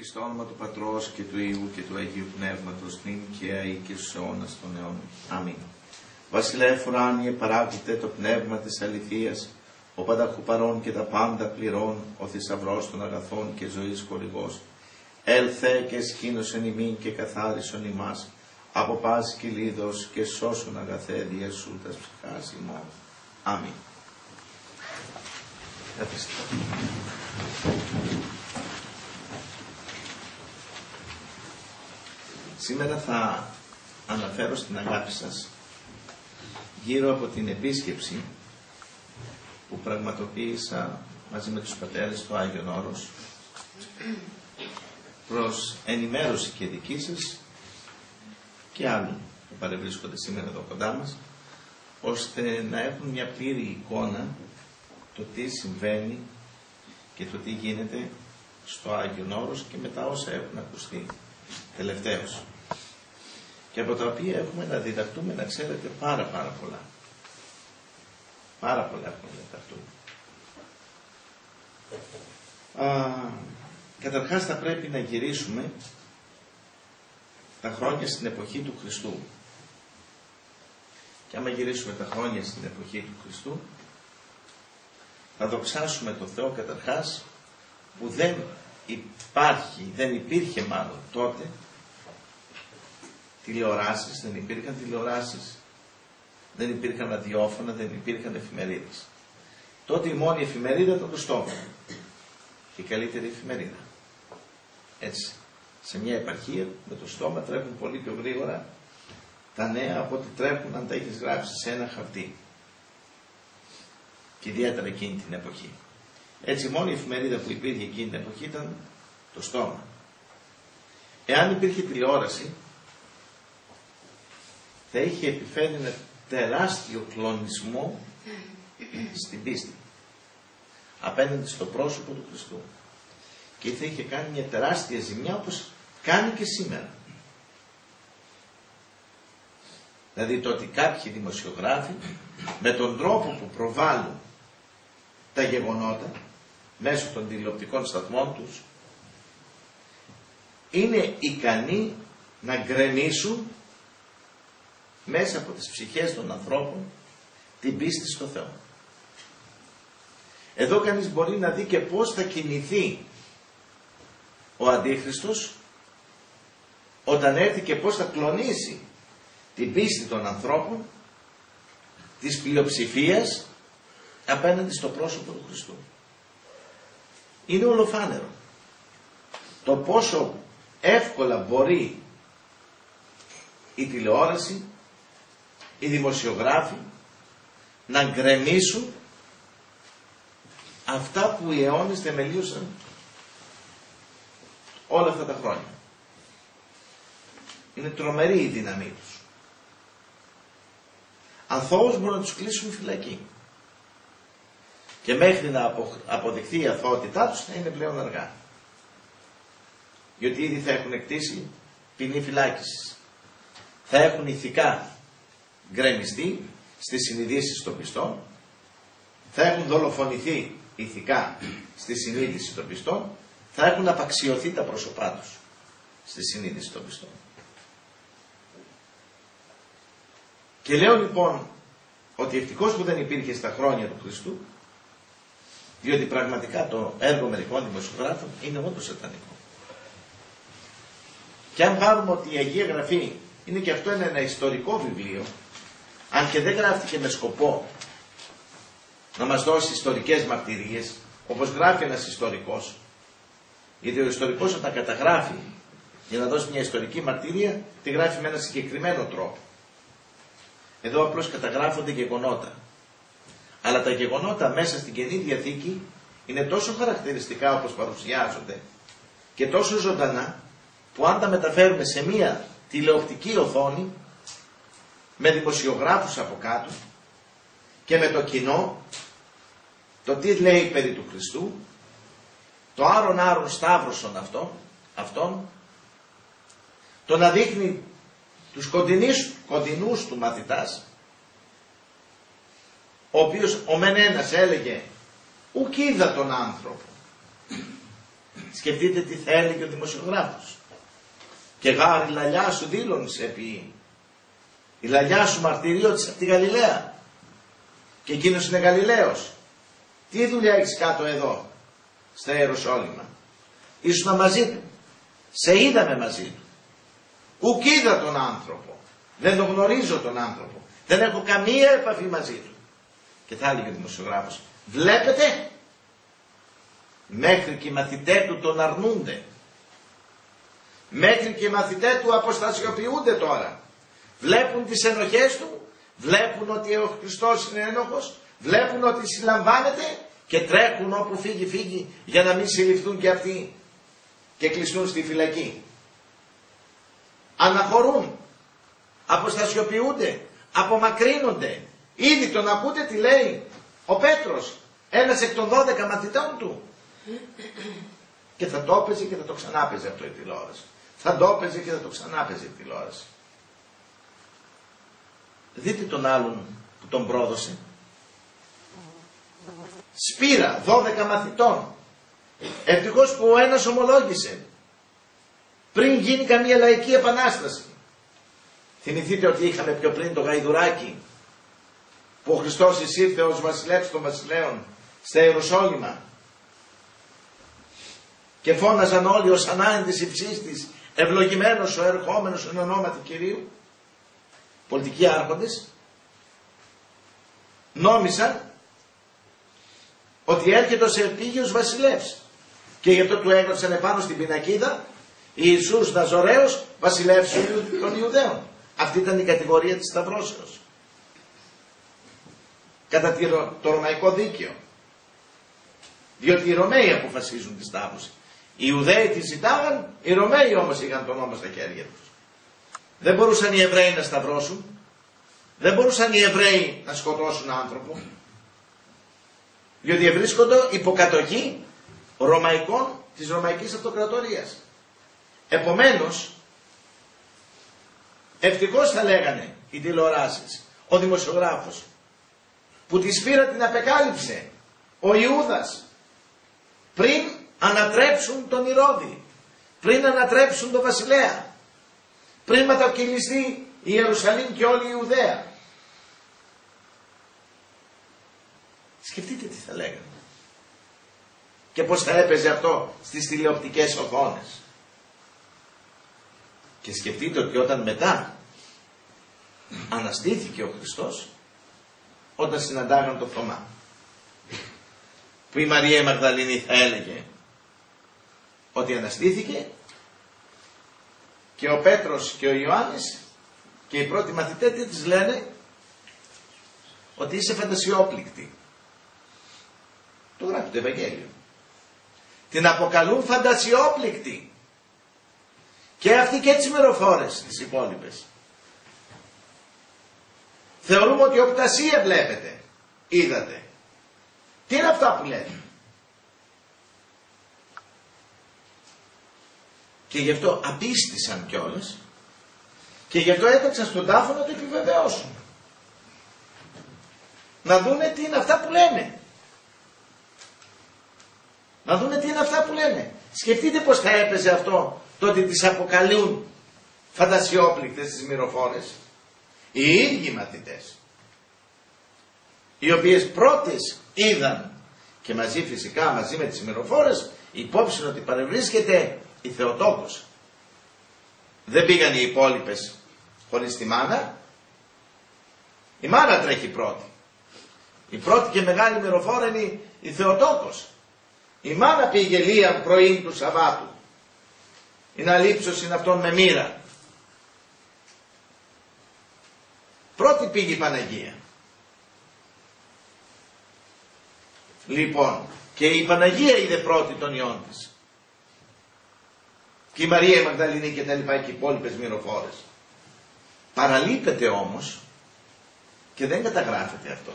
Εις το όνομα του Πατρός και του Υιού και του Αγίου Πνεύματος, νυν και αεί και στους αιώνας των αιώνων. Αμήν. Βασιλεύ ουράνιε παράγεται το πνεύμα της αληθείας, ο πανταχού παρών και τα πάντα πληρών, ο θησαυρός των αγαθών και ζωής χορηγός. Έλθε και σκήνωσεν ημίν και καθάρισον ημάς, από πάση κυλίδος και σώσον αγαθέ διέσου τας ψυχάς ημών. Αμήν. Καθίστε. Σήμερα θα αναφέρω στην αγάπη σας. Γύρω από την επίσκεψη που πραγματοποίησα μαζί με τους πατέρες στο Άγιον Όρος προς ενημέρωση και δική σας και άλλων που παρευρίσκονται σήμερα εδώ κοντά μας ώστε να έχουν μια πλήρη εικόνα το τι συμβαίνει και το τι γίνεται στο Άγιον Όρος και μετά όσα έχουν ακουστεί τελευταίως και από τα οποία έχουμε να διδακτούμε, να ξέρετε, πάρα πάρα πολλά. Πάρα πολλά έχουμε να διδακτούμε. Α, καταρχάς θα πρέπει να γυρίσουμε τα χρόνια στην εποχή του Χριστού. Και άμα γυρίσουμε τα χρόνια στην εποχή του Χριστού, θα δοξάσουμε το Θεό καταρχάς που δεν υπάρχει, δεν υπήρχε μάλλον τότε τηλεοράσεις, δεν υπήρχαν τηλεοράσεις, δεν υπήρχαν ραδιόφωνα, δεν υπήρχαν εφημερίδες. Τότε η μόνη εφημερίδα ήταν το στόμα. Και η καλύτερη εφημερίδα. Έτσι. Σε μια επαρχία με το στόμα τρέχουν πολύ πιο γρήγορα τα νέα από ό,τι τρέχουν αν τα έχεις γράψει σε ένα χαρτί. Και ιδιαίτερα εκείνη την εποχή. Έτσι η μόνη εφημερίδα που υπήρχε εκείνη την εποχή ήταν το στόμα. Εάν υπήρχε τηλεόραση, θα είχε επιφέρει ένα τεράστιο κλονισμό στην πίστη απέναντι στο πρόσωπο του Χριστού και θα είχε κάνει μια τεράστια ζημιά όπως κάνει και σήμερα. Δηλαδή το ότι κάποιοι δημοσιογράφοι με τον τρόπο που προβάλλουν τα γεγονότα μέσω των τηλεοπτικών σταθμών τους είναι ικανοί να γκρεμίσουν μέσα από τις ψυχές των ανθρώπων την πίστη στο Θεό. Εδώ κανείς μπορεί να δει και πώς θα κινηθεί ο Αντίχριστος όταν έρθει και πώς θα κλονίσει την πίστη των ανθρώπων της πλειοψηφίας απέναντι στο πρόσωπο του Χριστού. Είναι ολοφάνερο το πόσο εύκολα μπορεί η τηλεόραση οι δημοσιογράφοι να γκρεμίσουν αυτά που οι αιώνες θεμελίωσαν όλα αυτά τα χρόνια. Είναι τρομερή η δύναμή τους. Αθώους μπορούν να τους κλείσουν φυλακή. Και μέχρι να αποδειχθεί η αθωότητά τους θα είναι πλέον αργά. Γιατί ήδη θα έχουν εκτίσει ποινή φυλάκισης. Θα έχουν ηθικά γκρεμιστεί στις συνειδήσεις των πιστών, θα έχουν δολοφονηθεί ηθικά στη συνείδηση των πιστών, θα έχουν απαξιωθεί τα πρόσωπά τους στη συνείδηση των πιστών. Και λέω λοιπόν ότι ευτυχώς που δεν υπήρχε στα χρόνια του Χριστού, διότι πραγματικά το έργο μερικών δημοσιογράφων είναι όντως σατανικό. Και αν πάρουμε ότι η Αγία Γραφή είναι και αυτό είναι ένα ιστορικό βιβλίο, αν και δεν γράφτηκε με σκοπό να μας δώσει ιστορικές μαρτυρίες, όπως γράφει ένας ιστορικός, γιατί ο ιστορικός όταν καταγράφει για να δώσει μια ιστορική μαρτυρία, τη γράφει με ένα συγκεκριμένο τρόπο. Εδώ απλώς καταγράφονται γεγονότα. Αλλά τα γεγονότα μέσα στην Καινή Διαθήκη είναι τόσο χαρακτηριστικά όπως παρουσιάζονται και τόσο ζωντανά που αν τα μεταφέρουμε σε μία τηλεοπτική οθόνη με δημοσιογράφους από κάτω και με το κοινό το τι λέει περί του Χριστού το άρον άρον σταύρωσον αυτόν, αυτόν το να δείχνει τους κοντινούς, κοντινούς του μαθητάς ο οποίος ο μεν ένας έλεγε ουκ είδα τον άνθρωπο Σκεφτείτε τι θα έλεγε ο δημοσιογράφος. Και γάρι λαλιά σου δήλωνε επί η λαλιά σου μαρτυρίωτης από τη Γαλιλαία. Και εκείνος είναι Γαλιλαίος. Τι δουλειά έχεις κάτω εδώ, στα Ιεροσόλυμα; Ήσουν μαζί του. Σε είδαμε μαζί του. Ουκ είδα τον άνθρωπο. Δεν τον γνωρίζω τον άνθρωπο. Δεν έχω καμία επαφή μαζί του. Και θα έλεγε ο δημοσιογράφος, βλέπετε, μέχρι και οι μαθητέ του τον αρνούνται. Μέχρι και οι μαθητέ του αποστασιοποιούνται τώρα. Βλέπουν τις ενοχές του, βλέπουν ότι ο Χριστός είναι ένοχος, βλέπουν ότι συλλαμβάνεται και τρέχουν όπου φύγει φύγει για να μην συλληφθούν και αυτοί και κλειστούν στη φυλακή. Αναχωρούν, αποστασιοποιούνται, απομακρύνονται. Ήδη τον ακούτε τι λέει ο Πέτρος, ένας εκ των 12 μαθητών του. Και θα το έπαιζε και θα το ξανάπαιζε αυτό η τηλεόραση. Θα το έπαιζε και θα το ξανάπαιζε η τηλεόραση. Δείτε τον άλλον που τον πρόδωσε. Σπήρα 12 μαθητών. Ευτυχώς που ο ένας ομολόγησε. Πριν γίνει καμία λαϊκή επανάσταση. Θυμηθείτε ότι είχαμε πιο πριν το γαϊδουράκι που ο Χριστός εισήρθε ως βασιλεύς των βασιλέων στα Ιεροσόλυμα και φώναζαν όλοι ως ανάγκης υψίστης ευλογημένος ο ερχόμενος εν ονόματι Κυρίου πολιτικοί άρχοντες νόμισαν ότι έρχεται ο Σερπίγιος βασιλεύς και γι' αυτό του έγραψαν επάνω στην πινακίδα Ιησούς Ναζωραίος βασιλεύς των Ιουδαίων. Αυτή ήταν η κατηγορία της Σταυρώσεως. Κατά το ρωμαϊκό δίκαιο. Διότι οι Ρωμαίοι αποφασίζουν τη Σταύρωση. Οι Ιουδαίοι τη ζητάγαν, οι Ρωμαίοι όμως είχαν τον νόμο στα χέρια τους. Δεν μπορούσαν οι Εβραίοι να σταυρώσουν. Δεν μπορούσαν οι Εβραίοι να σκοτώσουν άνθρωπο. Διότι βρίσκονται υποκατοχή Ρωμαϊκών της Ρωμαϊκής Αυτοκρατορίας. Επομένως, ευτυχώς θα λέγανε οι τηλεοράσεις, ο δημοσιογράφος, που τη σφύρα την απεκάλυψε ο Ιούδας πριν ανατρέψουν τον Ηρώδη, πριν ανατρέψουν τον βασιλέα, πριν μετακυλιστεί η Ιερουσαλήμ και όλη η Ιουδαία. Σκεφτείτε τι θα λέγανε. Και πώς θα έπαιζε αυτό στις τηλεοπτικές οθόνες. Και σκεφτείτε ότι όταν μετά αναστήθηκε ο Χριστός, όταν συναντάγαν το Θωμά, που η Μαρία η Μαγδαλήνη θα έλεγε ότι αναστήθηκε και ο Πέτρος και ο Ιωάννης και οι πρώτοι μαθητές τι της λένε; Ότι είσαι φαντασιόπληκτη. Το γράφει το Ευαγγέλιο. Την αποκαλούν φαντασιόπληκτη. Και αυτοί και τις μεροφόρες τις υπόλοιπες. Θεωρούμε ότι οπτασία βλέπετε. Είδατε. Τι είναι αυτά που λένε; Και γι' αυτό απίστησαν κιόλας και γι' αυτό έταξαν στον τάφο να το επιβεβαιώσουν. Να δούνε τι είναι αυτά που λένε. Να δούνε τι είναι αυτά που λένε. Σκεφτείτε πως θα έπαιζε αυτό το ότι τις αποκαλούν φαντασιόπληκτες τις μυροφόρες. Οι ίδιοι μαθητές. Οι οποίες πρώτες είδαν και μαζί φυσικά μαζί με τις μυροφόρες υπόψη ότι παρευρίσκεται η Θεοτόκος. Δεν πήγαν οι υπόλοιπες χωρίς τη μάνα. Η μάνα τρέχει πρώτη. Η πρώτη και μεγάλη μυροφόρα είναι η Θεοτόκος. Η μάνα πήγε λίαν πρωί του Σαββάτου. Είναι αλήψος είναι αυτόν με μοίρα. Πρώτη πήγε η Παναγία. Λοιπόν, και η Παναγία είδε πρώτη τον ιόν της και η Μαρία η Μαγδαληνή και τα λοιπά και οι υπόλοιπες μυροφόρες. Παραλείπεται όμως και δεν καταγράφεται αυτό.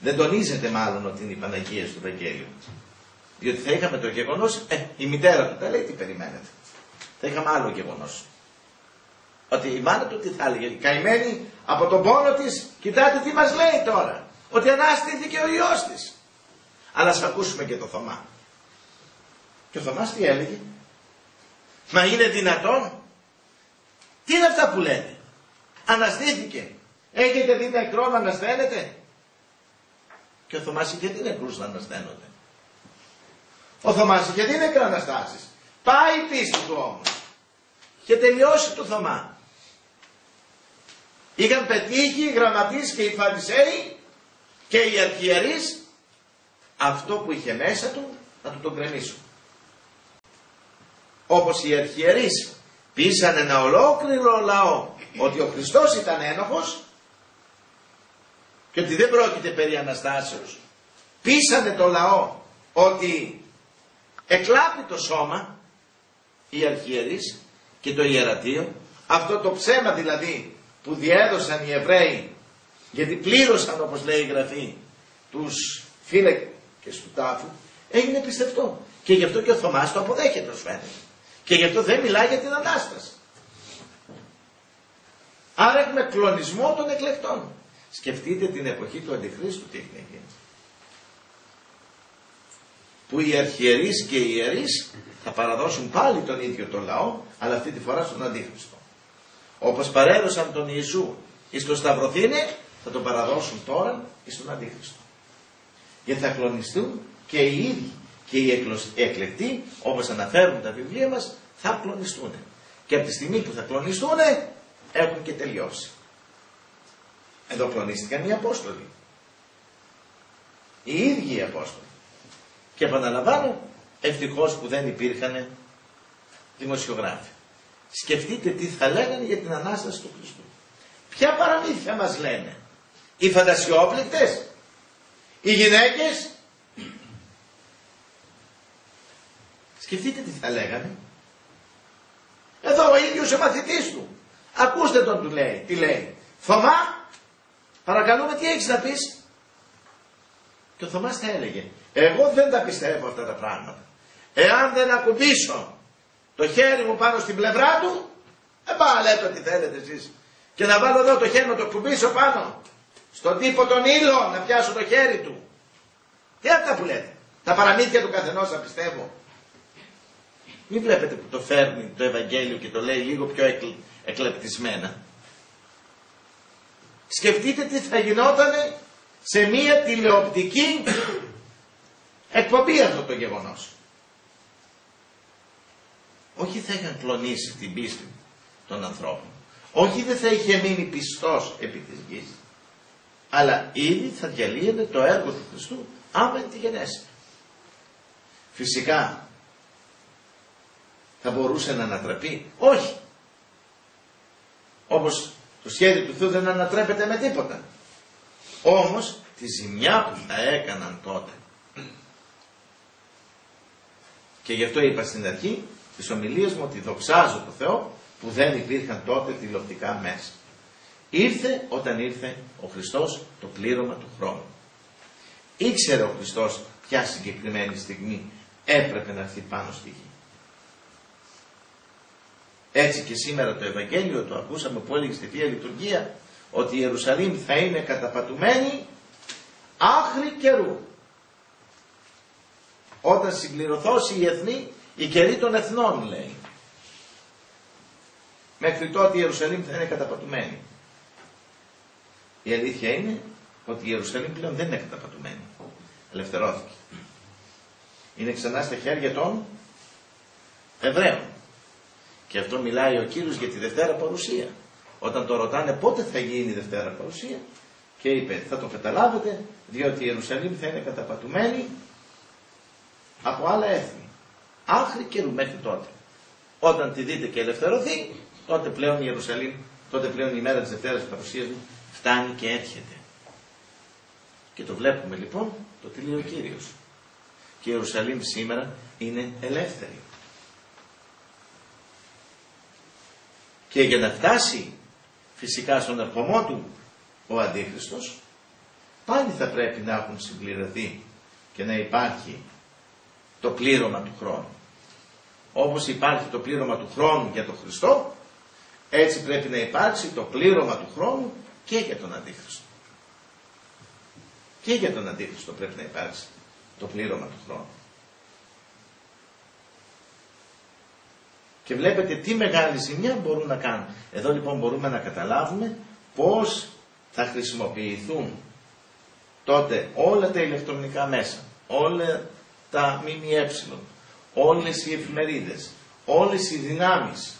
Δεν τονίζεται μάλλον ότι είναι η Παναγία στο Ευαγγέλιο. Διότι θα είχαμε το γεγονός, ε, η μητέρα του τα λέει τι περιμένετε. Θα είχαμε άλλο γεγονός. Ότι η μάνα του τι θα έλεγε, η καημένη από τον πόνο της, κοιτάτε τι μας λέει τώρα. Ότι ανάστηθηκε ο ιό της. Αλλά ας ακούσουμε και το Θωμά. Και ο Θωμάς τι έλεγε; Μα είναι δυνατόν; Τι είναι αυτά που λέτε; Αναστήθηκε. Έχετε δει νεκρό να ανασθένεται. Και ο Θωμάς είχε δει νεκρούς να ανασθένονται. Ο Θωμάς είχε δει νεκρά αναστάσεις. Πάει η πίστη του όμως. Και τελειώσει το Θωμά. Είχαν πετύχει οι γραμματείς και οι φαρισαίοι και οι αρχιερείς αυτό που είχε μέσα του να του τον κρεμίσουν. Όπως οι αρχιερείς πείσαν ένα ολόκληρο λαό ότι ο Χριστός ήταν ένοχος και ότι δεν πρόκειται περί Αναστάσεως. Πείσανε το λαό ότι εκλάπει το σώμα οι αρχιερείς και το ιερατείο, αυτό το ψέμα δηλαδή που διέδωσαν οι Εβραίοι γιατί πλήρωσαν όπως λέει η Γραφή τους φύλακες του τάφου έγινε πιστευτό. Και γι' αυτό και ο Θωμάς το αποδέχεται ως φαίνεται. Και γι' αυτό δεν μιλάει για την Ανάσταση. Άρα έχουμε κλονισμό των εκλεκτών. Σκεφτείτε την εποχή του Αντιχρίστου τι έγινε γίνει. Που οι αρχιερείς και οι ιερείς θα παραδώσουν πάλι τον ίδιο τον λαό, αλλά αυτή τη φορά στον Αντίχριστο. Όπως παρέδωσαν τον Ιησού εις το Σταυροθήνε, θα τον παραδώσουν τώρα εις τον Αντίχριστο. Γιατί θα κλονιστούν και οι ίδιοι και οι εκλεκτοί, όπως αναφέρουν τα βιβλία μας, θα κλονιστούν. Και από τη στιγμή που θα κλονιστούν, έχουν και τελειώσει. Εδώ κλονίστηκαν οι Απόστολοι. Οι ίδιοι οι Απόστολοι. Και επαναλαμβάνω, ευτυχώς που δεν υπήρχαν δημοσιογράφοι. Σκεφτείτε τι θα λέγανε για την Ανάσταση του Χριστού. Ποια παραμύθια μας λένε; Οι φαντασιόπληκτες, οι γυναίκες. Σκεφτείτε τι θα λέγανε. Εδώ ο ίδιος ο μαθητής του. Ακούστε τον του λέει. Τι λέει. Θωμά, παρακαλούμε τι έχεις να πεις. Και ο Θωμάς θα έλεγε. Εγώ δεν τα πιστεύω αυτά τα πράγματα. Εάν δεν ακουμπήσω το χέρι μου πάνω στην πλευρά του, δεν πάω λέτε ό,τι θέλετε εσείς. Και να βάλω εδώ το χέρι μου, το κουμπίσω πάνω. Στον τύπο τον ήλιο να πιάσω το χέρι του. Τι αυτά που λέτε. Τα παραμύθια του καθενός θα πιστεύω. Μην βλέπετε που το φέρνει το Ευαγγέλιο και το λέει λίγο πιο εκλ, εκλεπτισμένα. Σκεφτείτε τι θα γινόταν σε μία τηλεοπτική εκπομπή αυτό το γεγονός. Όχι θα είχαν κλονίσει την πίστη των ανθρώπων. Όχι δεν θα είχε μείνει πιστός επί της γης. Αλλά ήδη θα διαλύεται το έργο του Χριστού άμεν τη γενέση. Φυσικά θα μπορούσε να ανατραπεί; Όχι. Όπως το σχέδιο του Θεού δεν ανατρέπεται με τίποτα. Όμως τη ζημιά που θα έκαναν τότε. Και γι' αυτό είπα στην αρχή τις ομιλίες μου ότι δοξάζω το Θεό που δεν υπήρχαν τότε τηλεοπτικά μέσα. Ήρθε όταν ήρθε ο Χριστός το πλήρωμα του χρόνου. Ήξερε ο Χριστός ποια συγκεκριμένη στιγμή έπρεπε να έρθει πάνω στη γη. Έτσι και σήμερα το Ευαγγέλιο το ακούσαμε που έλεγε στη Θεία Λειτουργία ότι η Ιερουσαλήμ θα είναι καταπατουμένη άχρη καιρού. Όταν συμπληρωθώσει η εθνή, η καιρή των εθνών λέει. Μέχρι τότε η Ιερουσαλήμ θα είναι καταπατουμένη. Η αλήθεια είναι ότι η Ιερουσαλήμ πλέον δεν είναι καταπατουμένη. Ελευθερώθηκε. Είναι ξανά στα χέρια των Εβραίων. Και αυτό μιλάει ο Κύριος για τη Δευτέρα Παρουσία. Όταν το ρωτάνε πότε θα γίνει η Δευτέρα Παρουσία και είπε θα το καταλάβετε διότι η Ιερουσαλήμ θα είναι καταπατουμένη από άλλα έθνη. Άχρη καιρού μέχρι τότε. Όταν τη δείτε και ελευθερωθεί τότε πλέον η Ιερουσαλήμ, τότε πλέον η μέρα της Δευτέρας Παρουσίας μου φτάνει και έρχεται. Και το βλέπουμε λοιπόν το τι λέει ο Κύριος. Και η Ιερουσαλήμ σήμερα είναι ελεύθερη. Και για να φτάσει φυσικά στον ερχομό του ο Αντίχριστος, πάλι θα πρέπει να έχουν συμπληρωθεί και να υπάρχει το πλήρωμα του χρόνου. Όπως υπάρχει το πλήρωμα του χρόνου για τον Χριστό, έτσι πρέπει να υπάρξει το πλήρωμα του χρόνου και για τον Αντίχριστο. Και για τον Αντίχριστο πρέπει να υπάρξει το πλήρωμα του χρόνου. Και βλέπετε τι μεγάλη ζημιά μπορούν να κάνουν. Εδώ λοιπόν μπορούμε να καταλάβουμε πώς θα χρησιμοποιηθούν τότε όλα τα ηλεκτρονικά μέσα, όλα τα ΜΜΕ, όλες οι εφημερίδες, όλες οι δυνάμεις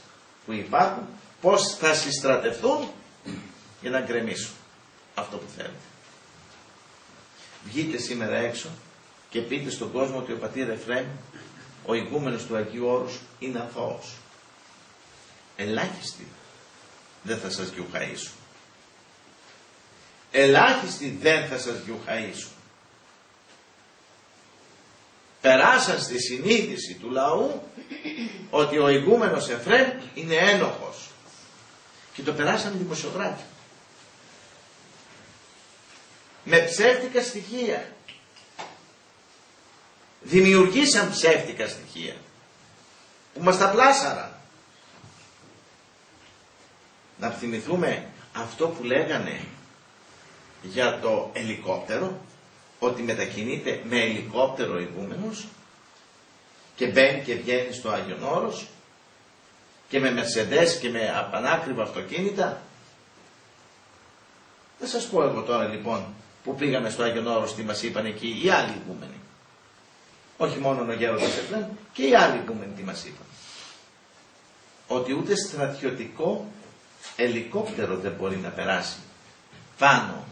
που υπάρχουν, πώς θα συστρατευτούν για να γκρεμίσουν αυτό που θέλετε. Βγείτε σήμερα έξω και πείτε στον κόσμο ότι ο πατήρ Εφραίμ, ο ηγούμενος του Αγίου Όρους, είναι αθώος. Ελάχιστοι δεν θα σας γιουχαΐσουν. Ελάχιστοι δεν θα σας γιουχαΐσουν. Περάσαν στη συνείδηση του λαού ότι ο ηγούμενος Εφραίμ είναι ένοχος. Και το περάσαν οι δημοσιογράφοι. Με ψεύτικα στοιχεία. Δημιουργήσαν ψεύτικα στοιχεία. Που μας τα πλάσαραν. Να θυμηθούμε αυτό που λέγανε για το ελικόπτερο, ότι μετακινείται με ελικόπτερο ηγούμενος και μπαίνει και βγαίνει στο Άγιον Όρος και με μερσεντές και με απανάκριβα αυτοκίνητα. Θα σας πω εγώ τώρα λοιπόν που πήγαμε στο Άγιον Όρος τι μας είπαν εκεί οι άλλοι ηγούμενοι. Όχι μόνο ο γέροντας Εφραίμ και οι άλλοι ηγούμενοι τι μας είπαν. Ότι ούτε στρατιωτικό ελικόπτερο δεν μπορεί να περάσει πάνω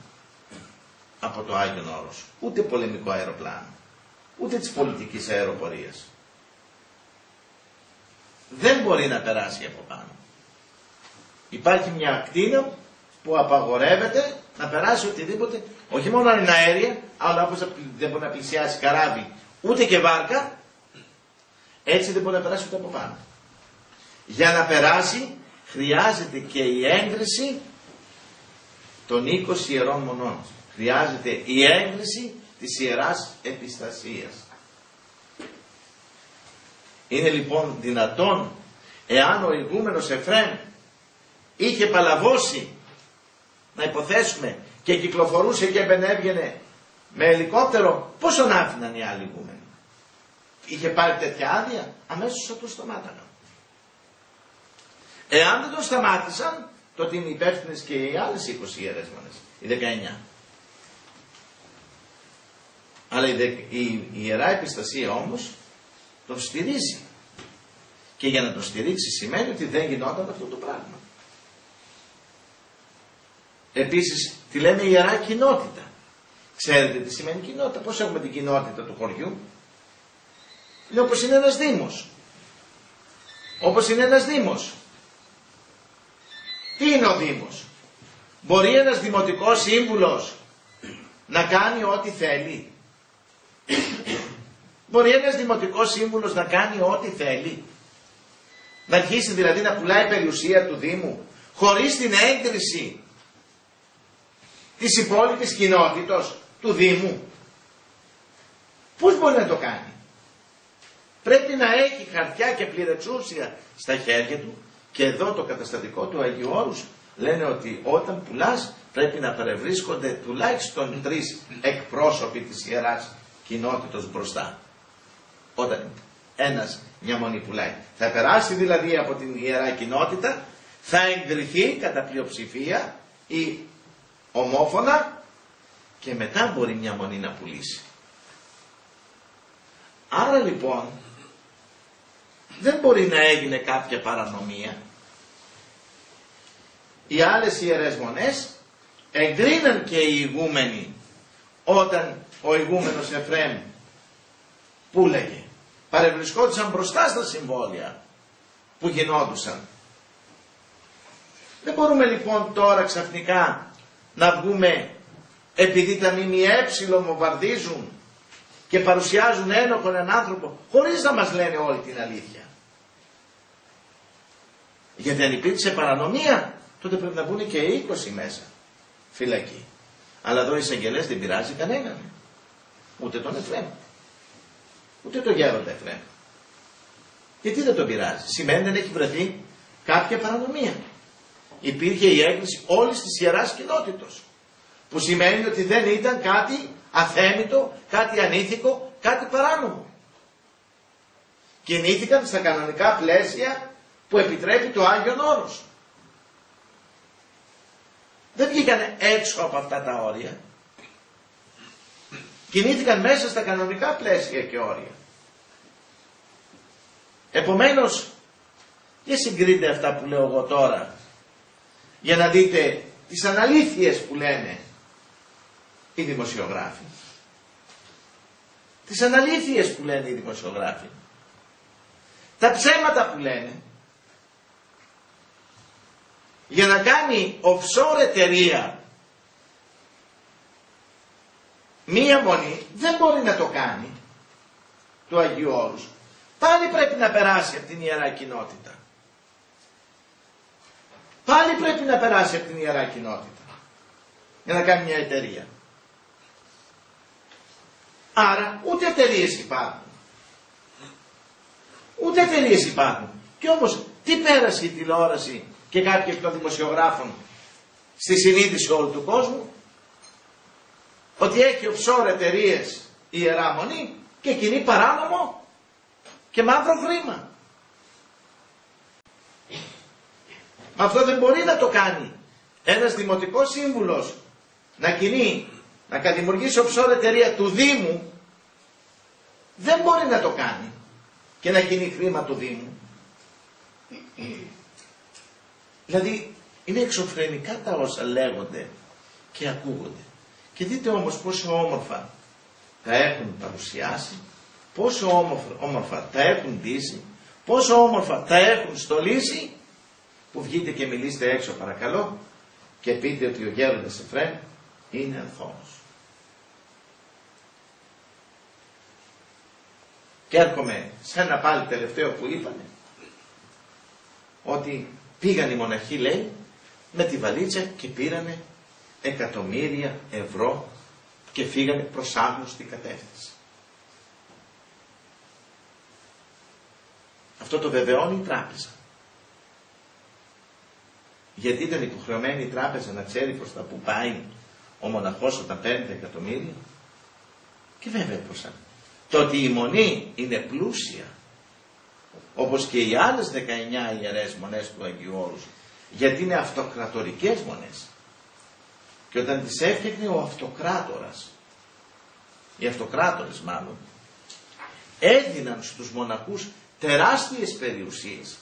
από το Άγιον Όρος. Ούτε πολεμικό αεροπλάνο. Ούτε της πολιτικής αεροπορίας. Δεν μπορεί να περάσει από πάνω. Υπάρχει μια ακτίνα που απαγορεύεται να περάσει οτιδήποτε, όχι μόνο αν είναι αέρια, αλλά όπως δεν μπορεί να πλησιάσει καράβι, ούτε και βάρκα, έτσι δεν μπορεί να περάσει ούτε από πάνω. Για να περάσει χρειάζεται και η έγκριση των 20 ιερών μονών χρειάζεται η έγκριση της Ιεράς Επιστασίας. Είναι λοιπόν δυνατόν εάν ο ηγούμενος Εφρέμ είχε παλαβώσει να υποθέσουμε και κυκλοφορούσε και επενέβγαινε με ελικόπτερο πόσο να άφηναν οι άλλοι ηγούμενοι; Είχε πάρει τέτοια άδεια αμέσως θα το σταμάταγαν. Εάν δεν το σταμάτησαν τότε είναι υπεύθυνες και οι άλλες 20 ιερές οι 19. Αλλά η, η, Ιερά Επιστασία όμως τον στηρίζει. Και για να τον στηρίξει σημαίνει ότι δεν γινόταν αυτό το πράγμα. Επίσης τη λέμε Ιερά Κοινότητα. Ξέρετε τι σημαίνει κοινότητα. Πώς έχουμε την κοινότητα του χωριού; Είναι όπως είναι ένας δήμος. Όπως είναι ένας δήμος. Τι είναι ο δήμος; Μπορεί ένας δημοτικός σύμβουλος να κάνει ό,τι θέλει; Μπορεί ένας δημοτικός σύμβουλος να κάνει ό,τι θέλει; Να αρχίσει δηλαδή να πουλάει περιουσία του Δήμου χωρίς την έγκριση της υπόλοιπης κοινότητος; Του Δήμου. Πώς μπορεί να το κάνει; Πρέπει να έχει χαρτιά και πληρετσούσια στα χέρια του και εδώ το καταστατικό του Αγίου Όρους λένε ότι όταν πουλάς πρέπει να παρευρίσκονται τουλάχιστον τρεις εκπρόσωποι της Ιεράς κοινότητος μπροστά. Όταν ένας μια μονή πουλάει. Θα περάσει δηλαδή από την ιερά κοινότητα, θα εγκριθεί κατά πλειοψηφία η ομόφωνα και μετά μπορεί μια μονή να πουλήσει. Άρα λοιπόν δεν μπορεί να έγινε κάποια παρανομία. Οι άλλες ιερές μονές εγκρίναν και οι ηγούμενοι όταν ο ηγούμενος Εφραίμ λέγε, Παρευρισκόντουσαν μπροστά στα συμβόλια που γινόντουσαν. Δεν μπορούμε λοιπόν τώρα ξαφνικά να βγούμε επειδή τα ΜΜΕ μοβαρδίζουν και παρουσιάζουν ένοχο έναν άνθρωπο χωρίς να μας λένε όλη την αλήθεια. Γιατί αν υπήρξε παρανομία τότε πρέπει να βγουν και 20 μέσα φυλακή. Αλλά εδώ οι εισαγγελές δεν πειράζει κανέναν. Ούτε τον Εφραίμ. Ούτε τον γέροντα Εφραίμ. Γιατί δεν τον πειράζει. Σημαίνει δεν έχει βρεθεί κάποια παρανομία. Υπήρχε η έγκριση όλης της ιεράς κοινότητος. Που σημαίνει ότι δεν ήταν κάτι αθέμητο, κάτι ανήθικο, κάτι παράνομο. Κινήθηκαν στα κανονικά πλαίσια που επιτρέπει το Άγιον Όρος. Δεν βγήκαν έξω από αυτά τα όρια. Κινήθηκαν μέσα στα κανονικά πλαίσια και όρια. Επομένως, δεν συγκρίνετε αυτά που λέω εγώ τώρα για να δείτε τις αναλήθειες που λένε οι δημοσιογράφοι. Τις αναλήθειες που λένε οι δημοσιογράφοι. Τα ψέματα που λένε. Για να κάνει offshore εταιρεία μία μονή δεν μπορεί να το κάνει του Αγίου Όρους. Πάλι πρέπει να περάσει από την Ιερά Κοινότητα. Πάλι πρέπει να περάσει από την Ιερά Κοινότητα για να κάνει μια εταιρεία. Άρα ούτε εταιρείε υπάρχουν. Ούτε εταιρείε υπάρχουν. Και όμως τι πέρασε η τηλεόραση και κάποιοι εκ των δημοσιογράφων στη συνείδηση όλου του κόσμου; Ότι έχει offshore εταιρείες η Ιερά Μονή και κοινή παράνομο και μαύρο χρήμα. Αυτό δεν μπορεί να το κάνει ένας δημοτικός σύμβουλος να κινεί, να κατημουργήσει offshore εταιρεία του Δήμου δεν μπορεί να το κάνει και να κινεί χρήμα του Δήμου. Δηλαδή είναι εξωφρενικά τα όσα λέγονται και ακούγονται. Και δείτε όμως πόσο όμορφα τα έχουν παρουσιάσει, πόσο όμορφα, όμορφα τα έχουν ντύσει, πόσο όμορφα τα έχουν στολίσει, που βγείτε και μιλήστε έξω παρακαλώ και πείτε ότι ο γέροντας Εφραίμ είναι ανθώνος. Και έρχομαι σε ένα πάλι τελευταίο που είπανε ότι πήγαν οι μοναχοί λέει με τη βαλίτσα και πήρανε εκατομμύρια ευρώ και φύγανε προς άγνωστη κατεύθυνση. Αυτό το βεβαιώνει η τράπεζα. Γιατί ήταν υποχρεωμένη η τράπεζα να ξέρει προς τα που πάει ο μοναχός όταν παίρνει τα εκατομμύρια; Και βέβαια προς Το ότι η μονή είναι πλούσια, όπως και οι άλλες 19 ιερές μονές του Αγίου Όρους, γιατί είναι αυτοκρατορικές μονές. Και όταν τις έφτιαχνε ο αυτοκράτορας, οι αυτοκράτορες μάλλον, έδιναν στους μοναχούς τεράστιες περιουσίες.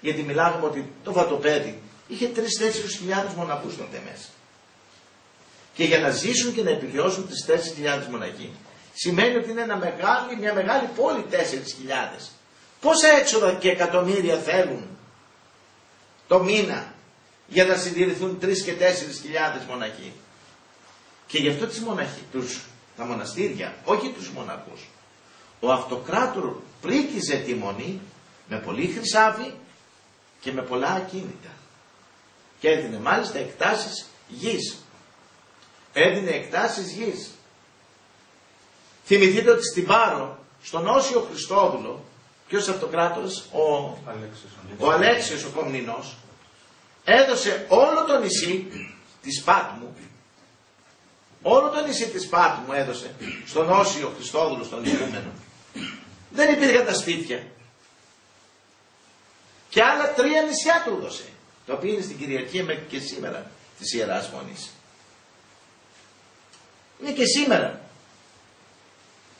Γιατί μιλάγουμε ότι το βατοπέδι είχε 3-4 χιλιάδες μοναχούς τότε μέσα. Και για να ζήσουν και να επιβιώσουν τις 4.000 μοναχοί, σημαίνει ότι είναι ένα μεγάλη, μια μεγάλη πόλη 4.000. Πόσα έξοδα και εκατομμύρια θέλουν το μήνα για να συντηρηθούν 3 και 4 χιλιάδες μοναχοί; Και γι' αυτό τις μοναχοί, τους, τα μοναστήρια, όχι τους μοναχούς. Ο αυτοκράτορ πρίκιζε τη μονή με πολύ χρυσάβη και με πολλά ακίνητα. Και έδινε μάλιστα εκτάσεις γης. Έδινε εκτάσεις γης. Θυμηθείτε ότι στην Πάρο, στον Όσιο Χριστόδουλο, ποιος αυτοκράτορας, ο Αλέξιος ο, Αλέξιος, ο Κομνηνός, έδωσε όλο το νησί της Πάτμου, όλο το νησί της Πάτμου έδωσε στον Όσιο Χριστόδουλο, στον Ιούμενο. Δεν υπήρχαν τα σπίτια. Και άλλα τρία νησιά του έδωσε το οποίο είναι στην Κυριακή μέχρι και σήμερα της Ιεράς Μονής. Είναι και σήμερα.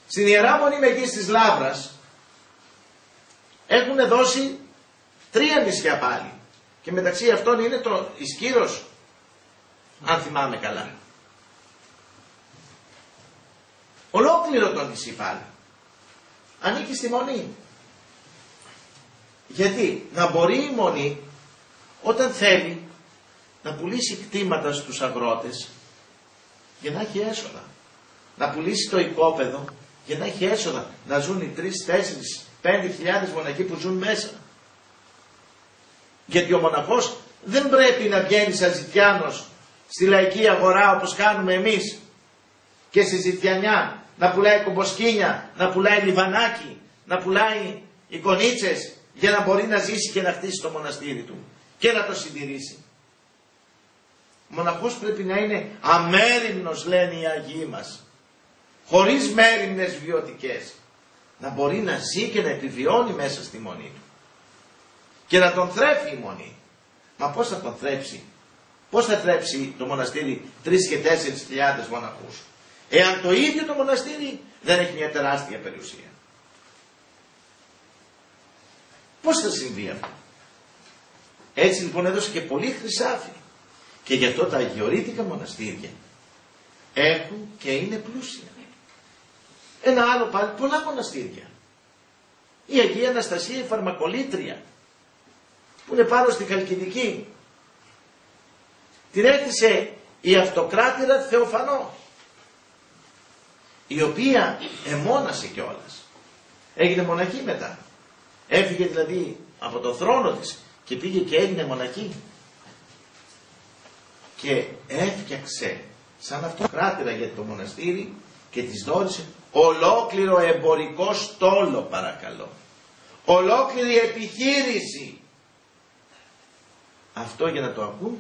Στην Ιερά Μονή Μεγής της Λάβρας έχουν δώσει τρία νησιά πάλι. Και μεταξύ αυτών είναι το Ισκύρος, αν θυμάμαι καλά. Ολόκληρο το νησί πάλι. Ανήκει στη Μονή. Γιατί να μπορεί η Μονή όταν θέλει να πουλήσει κτήματα στους αγρότες για να έχει έσοδα. Να πουλήσει το οικόπεδο για να έχει έσοδα. Να ζουν οι τρεις, τέσσερις, πέντε χιλιάδες μοναχοί που ζουν μέσα. Γιατί ο μοναχός δεν πρέπει να βγαίνει σαν ζητιάνος στη λαϊκή αγορά όπως κάνουμε εμείς και στη ζητιανιά να πουλάει κομποσκίνια, να πουλάει λιβανάκι, να πουλάει εικονίτσες για να μπορεί να ζήσει και να χτίσει το μοναστήρι του και να το συντηρήσει. Ο μοναχός πρέπει να είναι αμέριμνος λένε οι Αγίοι μας. Χωρίς μέριμνες βιωτικές. Να μπορεί να ζει και να επιβιώνει μέσα στη μονή του. και να τον θρέψει η μονή. Μα πώς θα τον θρέψει; Πώς θα θρέψει το μοναστήρι 3 και 4 χιλιάδες μοναχούς; Εάν το ίδιο το μοναστήρι δεν έχει μια τεράστια περιουσία. Πώς θα συμβεί αυτό; Έτσι λοιπόν έδωσε και πολύ χρυσάφι. Και γι' αυτό τα αγιορείτικα μοναστήρια έχουν και είναι πλούσια. Ένα άλλο πάλι, πολλά μοναστήρια. Η Αγία Αναστασία η Φαρμακολήτρια, που είναι πάνω στη Χαλκιδική. Την έκτισε η αυτοκράτηρα Θεοφανό, η οποία εμόνασε κιόλας. Έγινε μοναχή μετά. Έφυγε δηλαδή από το θρόνο της και πήγε και έγινε μοναχή. Και έφτιαξε σαν αυτοκράτηρα για το μοναστήρι και της δόρισε ολόκληρο εμπορικό στόλο παρακαλώ. Ολόκληρη επιχείρηση. Αυτό για να το ακούν.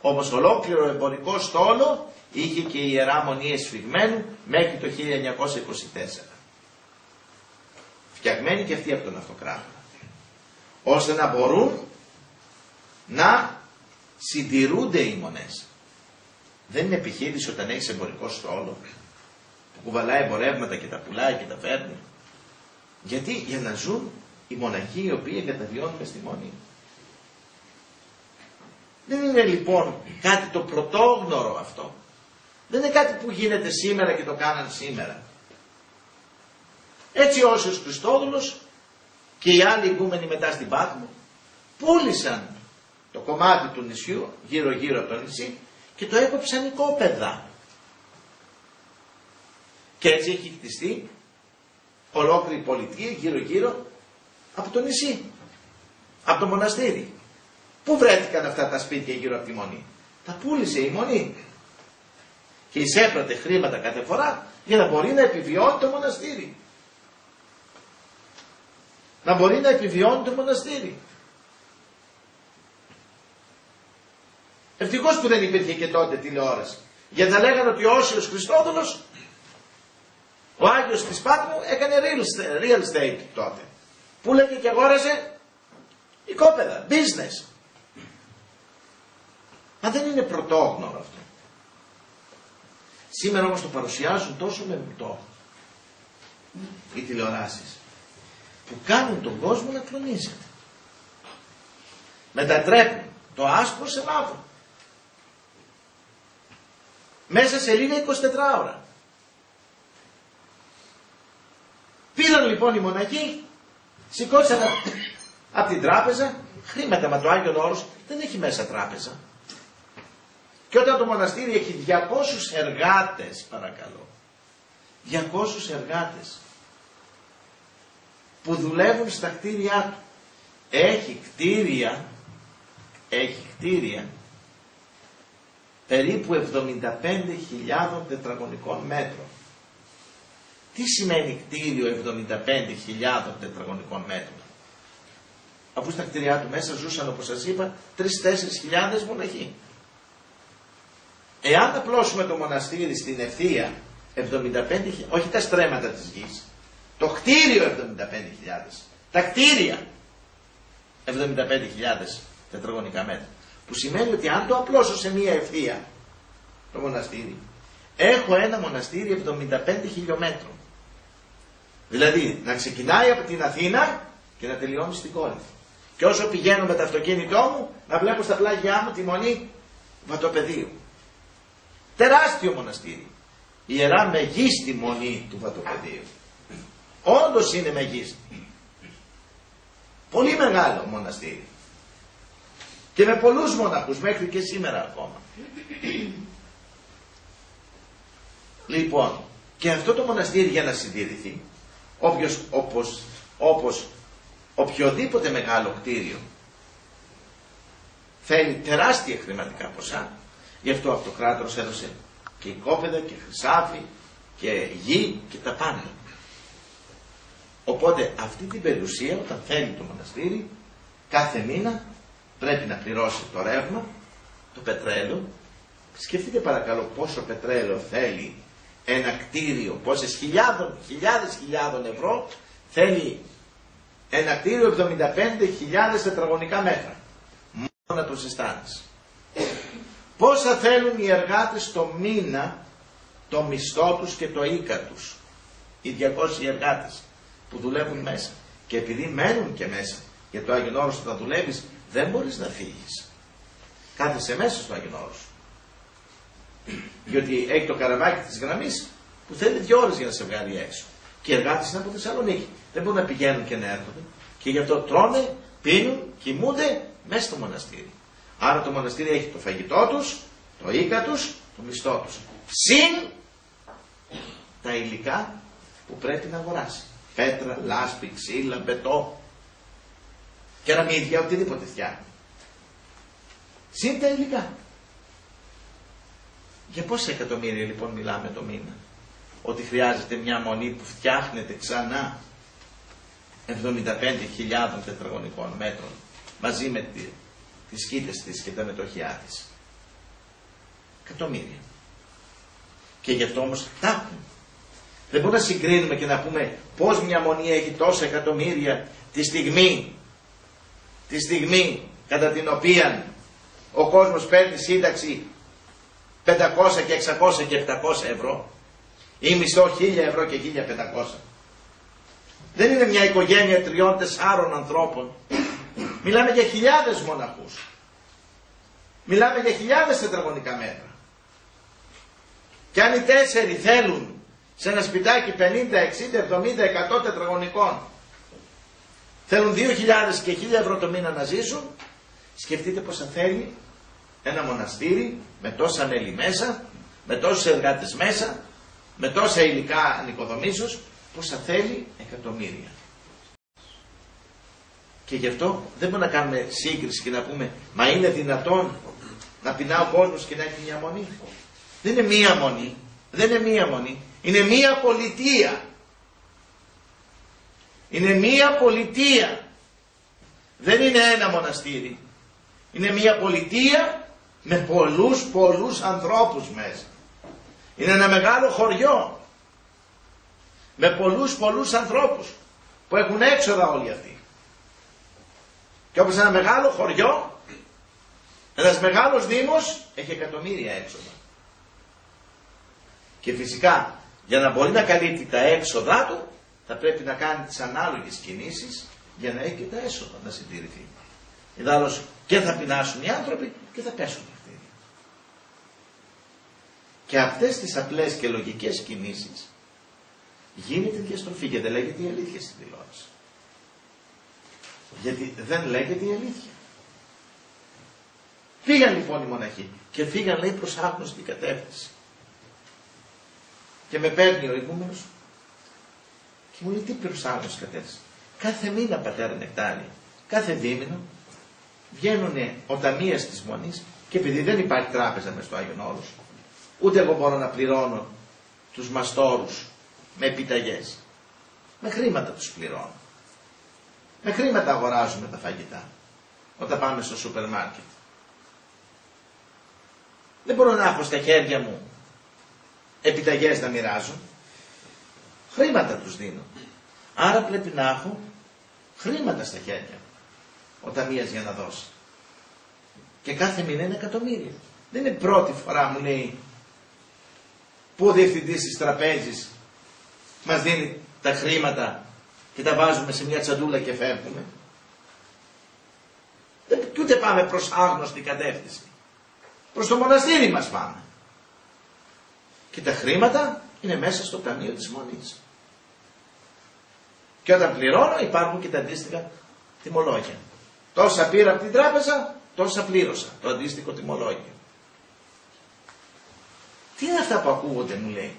Όμως ολόκληρο εμπορικό στόλο είχε και η Ιερά Μονή Εσφυγμένου μέχρι το 1924. Φτιαγμένη και αυτή από τον αυτοκράτορα. Ώστε να μπορούν να συντηρούνται οι μονές. Δεν είναι επιχείρηση όταν έχεις εμπορικό στόλο που κουβαλάει εμπορεύματα και τα πουλάει και τα φέρνει. Γιατί; Για να ζουν οι μοναχοί οι οποίοι εγκαταβιώνουν στη μονή. Δεν είναι λοιπόν κάτι το πρωτόγνωρο αυτό. Δεν είναι κάτι που γίνεται σήμερα και το κάναν σήμερα. Έτσι ο Όσιος Χριστόδουλος και οι άλλοι ηγούμενοι μετά στην Πάτμο πούλησαν το κομμάτι του νησιού γύρω γύρω από το νησί και το έκοψαν οικόπεδα. Και έτσι έχει χτιστεί ολόκληρη πολιτεία γύρω γύρω από το νησί, από το μοναστήρι. Πού βρέθηκαν αυτά τα σπίτια γύρω από τη Μονή; Τα πούλησε η Μονή. Και εισέπρατε χρήματα κάθε φορά για να μπορεί να επιβιώνει το μοναστήρι. Να μπορεί να επιβιώνει το μοναστήρι. Ευτυχώς που δεν υπήρχε και τότε τηλεόραση. Γιατί θα λέγανε ότι ο Όσιος Χριστόδουλος, ο Άγιος της Πάτμου έκανε real, real estate τότε. Που λέγε και αγόρασε; Οικόπεδα, business. Μα δεν είναι πρωτόγνωρο αυτό. Σήμερα όμως το παρουσιάζουν τόσο με το οι τηλεοράσεις που κάνουν τον κόσμο να κλονίζεται. Μετατρέπουν το άσπρο σε μαύρο. Μέσα σε λίγα 24 ώρα. Πήραν λοιπόν οι μοναχοί, σηκώσαν από την τράπεζα χρήματα, μα το Άγιον Όρος δεν έχει μέσα τράπεζα. Και όταν το μοναστήρι έχει 200 εργάτες, παρακαλώ, 200 εργάτες που δουλεύουν στα κτίρια του. Έχει κτίρια, έχει κτίρια περίπου 75.000 τετραγωνικών μέτρων. Τι σημαίνει κτίριο 75.000 τετραγωνικών μέτρων; Αφού στα κτίρια του μέσα ζούσαν όπως σας είπα 3-4 χιλιάδες μοναχοί. Εάν απλώσουμε το μοναστήρι στην ευθεία 75.000, όχι τα στρέμματα της γης, το κτίριο 75.000, τα κτίρια 75.000 τετραγωνικά μέτρα. Που σημαίνει ότι αν το απλώσω σε μία ευθεία το μοναστήρι, έχω ένα μοναστήρι 75 χιλιόμετρων. Δηλαδή να ξεκινάει από την Αθήνα και να τελειώνει στην Κόρυφη. Και όσο πηγαίνω με το αυτοκίνητό μου, να βλέπω στα πλάγια μου τη μονή Βατοπεδίου. Τεράστιο μοναστήρι. Ιερά μεγίστη μονή του Βατοπεδίου. Όντως είναι μεγίστη. Πολύ μεγάλο μοναστήρι. Και με πολλούς μοναχούς μέχρι και σήμερα ακόμα. Λοιπόν, και αυτό το μοναστήρι για να συντηρηθεί, όποιος, όπως, όπως οποιοδήποτε μεγάλο κτίριο θέλει τεράστια χρηματικά ποσά, γι' αυτό ο αυτοκράτορος έδωσε και οικόπεδα και χρυσάφι και γη και τα πάντα. Οπότε αυτή την περιουσία όταν θέλει το μοναστήρι κάθε μήνα πρέπει να πληρώσει το ρεύμα, το πετρέλαιο. Σκεφτείτε παρακαλώ πόσο πετρέλαιο θέλει ένα κτίριο, πόσες χιλιάδων, χιλιάδες χιλιάδων ευρώ θέλει ένα κτίριο 75.000 τετραγωνικά μέτρα. Μόνο να το συστάνεις. Πόσα θέλουν οι εργάτες το μήνα το μισθό τους και το οίκα τους. Οι 200 εργάτες που δουλεύουν μέσα. Και επειδή μένουν και μέσα, για το Άγιον Όρος όταν δουλεύεις, δεν μπορείς να φύγεις. Κάθεσαι μέσα στο Άγιον Όρος. Διότι έχει το καραβάκι της γραμμής που θέλει δύο ώρες για να σε βγάλει έξω. Και οι εργάτες είναι από Θεσσαλονίκη. Δεν μπορούν να πηγαίνουν και να έρχονται. Και γι' αυτό τρώνε, πίνουν, κοιμούνται μέσα στο μοναστήρι. Άρα το μοναστήρι έχει το φαγητό τους, το οίκα τους, το μισθό τους. Συν τα υλικά που πρέπει να αγοράσει. Πέτρα, λάσπη, ξύλα, μπετό, κεραμίδια, οτιδήποτε φτιάχνει. Συν τα υλικά. Για πόσα εκατομμύρια λοιπόν μιλάμε το μήνα; Ότι χρειάζεται μια μονή που φτιάχνεται ξανά 75.000 τετραγωνικών μέτρων μαζί με τις κοίτες της και τα μετοχιά της. Εκατομμύρια. Και γι' αυτό όμως τα έχουν. Δεν μπορούμε να συγκρίνουμε και να πούμε πώς μια μονή έχει τόσα εκατομμύρια τη στιγμή, τη στιγμή κατά την οποία ο κόσμος παίρνει σύνταξη 500 και 600 και 700 ευρώ ή μισθό 1000 ευρώ και 1500. Δεν είναι μια οικογένεια τριών τεσσάρων ανθρώπων. Μιλάμε για χιλιάδες μοναχούς. Μιλάμε για χιλιάδες τετραγωνικά μέτρα. Και αν οι τέσσερι θέλουν σε ένα σπιτάκι 50, 60, 70, 100 τετραγωνικών θέλουν 2.000 και 1.000 ευρώ το μήνα να ζήσουν, σκεφτείτε πως θα θέλει ένα μοναστήρι με τόσα μέλη μέσα, με τόσους εργάτες μέσα, με τόσα υλικά νοικοδομήσεως, πως θα θέλει εκατομμύρια. Και γι' αυτό δεν μπορούμε να κάνουμε σύγκριση και να πούμε, μα είναι δυνατόν να πεινά ο κόσμος και να έχει μια μονή. Δεν είναι μία μονή. Δεν είναι μία μονή. Είναι μία πολιτεία. Είναι μία πολιτεία. Δεν είναι ένα μοναστήρι. Είναι μία πολιτεία με πολλούς πολλούς ανθρώπους μέσα. Είναι ένα μεγάλο χωριό με πολλούς πολλούς ανθρώπους που έχουν έξοδα όλοι αυτοί. Και όπως ένα μεγάλο χωριό, ένας μεγάλος δήμος έχει εκατομμύρια έξοδα. Και φυσικά για να μπορεί να καλύπτει τα έξοδά του θα πρέπει να κάνει τις ανάλογες κινήσεις για να έχει και τα έσοδα να συντηρηθεί. Ιδάλλως και θα πεινάσουν οι άνθρωποι και θα πέσουν τα κτίρια. Και αυτές τις απλές και λογικές κινήσεις γίνεται διαστροφή και δεν λέγεται η αλήθεια στην τηλεόραση. Γιατί δεν λέγεται η αλήθεια. Φύγαν λοιπόν οι μοναχοί και φύγαν λέει προς άγνωστη κατεύθυνση. Και με παίρνει ο ηγούμενος και μου λέει τι προσάγνωση κατεύθυνση; Κάθε μήνα πατέρα νεκτάρι, κάθε δίμηνο βγαίνουν ο ταμεία της μονή και επειδή δεν υπάρχει τράπεζα μες στο Άγιον Όρος, ούτε εγώ μπορώ να πληρώνω τους μαστόρους με επιταγές. Με χρήματα τους πληρώνω. Με χρήματα αγοράζουμε τα φαγητά όταν πάμε στο σούπερ μάρκετ. Δεν μπορώ να έχω στα χέρια μου επιταγές να μοιράζω. Χρήματα τους δίνω. Άρα πρέπει να έχω χρήματα στα χέρια ο ταμείας για να δώσει. Και κάθε μήνα είναι εκατομμύριο. Δεν είναι πρώτη φορά μου λέει που ο διευθυντής της τραπέζης μας δίνει τα χρήματα και τα βάζουμε σε μια τσαντούλα και φεύγουμε. Και ούτε πάμε προς άγνωστη κατεύθυνση. Προς το μοναστήρι μας πάμε. Και τα χρήματα είναι μέσα στο ταμείο της μονής. Και όταν πληρώνω υπάρχουν και τα αντίστοιχα τιμολόγια. Τόσα πήρα από την τράπεζα, τόσα πλήρωσα. Το αντίστοιχο τιμολόγιο. Τι είναι αυτά που ακούγονται μου λέει.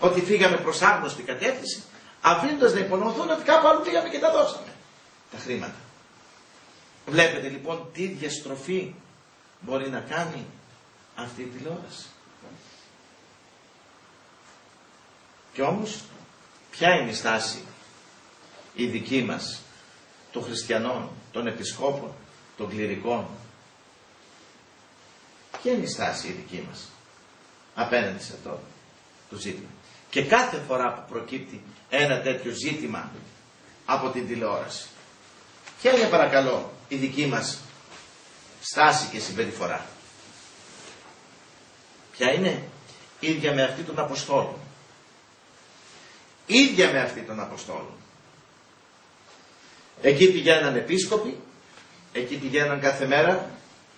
Ότι φύγαμε προς άγνωστη κατεύθυνση, αφήνοντας να υπονοηθούν ότι κάπου άλλο πήγαμε και τα δώσαμε. Τα χρήματα. Βλέπετε λοιπόν τι διαστροφή μπορεί να κάνει αυτή η τηλεόραση. Και όμως ποια είναι η στάση η δική μας των χριστιανών, των επισκόπων, των κληρικών. Ποια είναι η στάση η δική μας απέναντι σε αυτό το ζήτημα. Και κάθε φορά που προκύπτει ένα τέτοιο ζήτημα από την τηλεόραση. Ποια είναι παρακαλώ η δική μας στάση και συμπεριφορά. Ποια είναι; Ίδια με αυτή των Αποστόλων. Ίδια με αυτή των Αποστόλων. Εκεί πηγαίναν επίσκοποι, εκεί πηγαίναν κάθε μέρα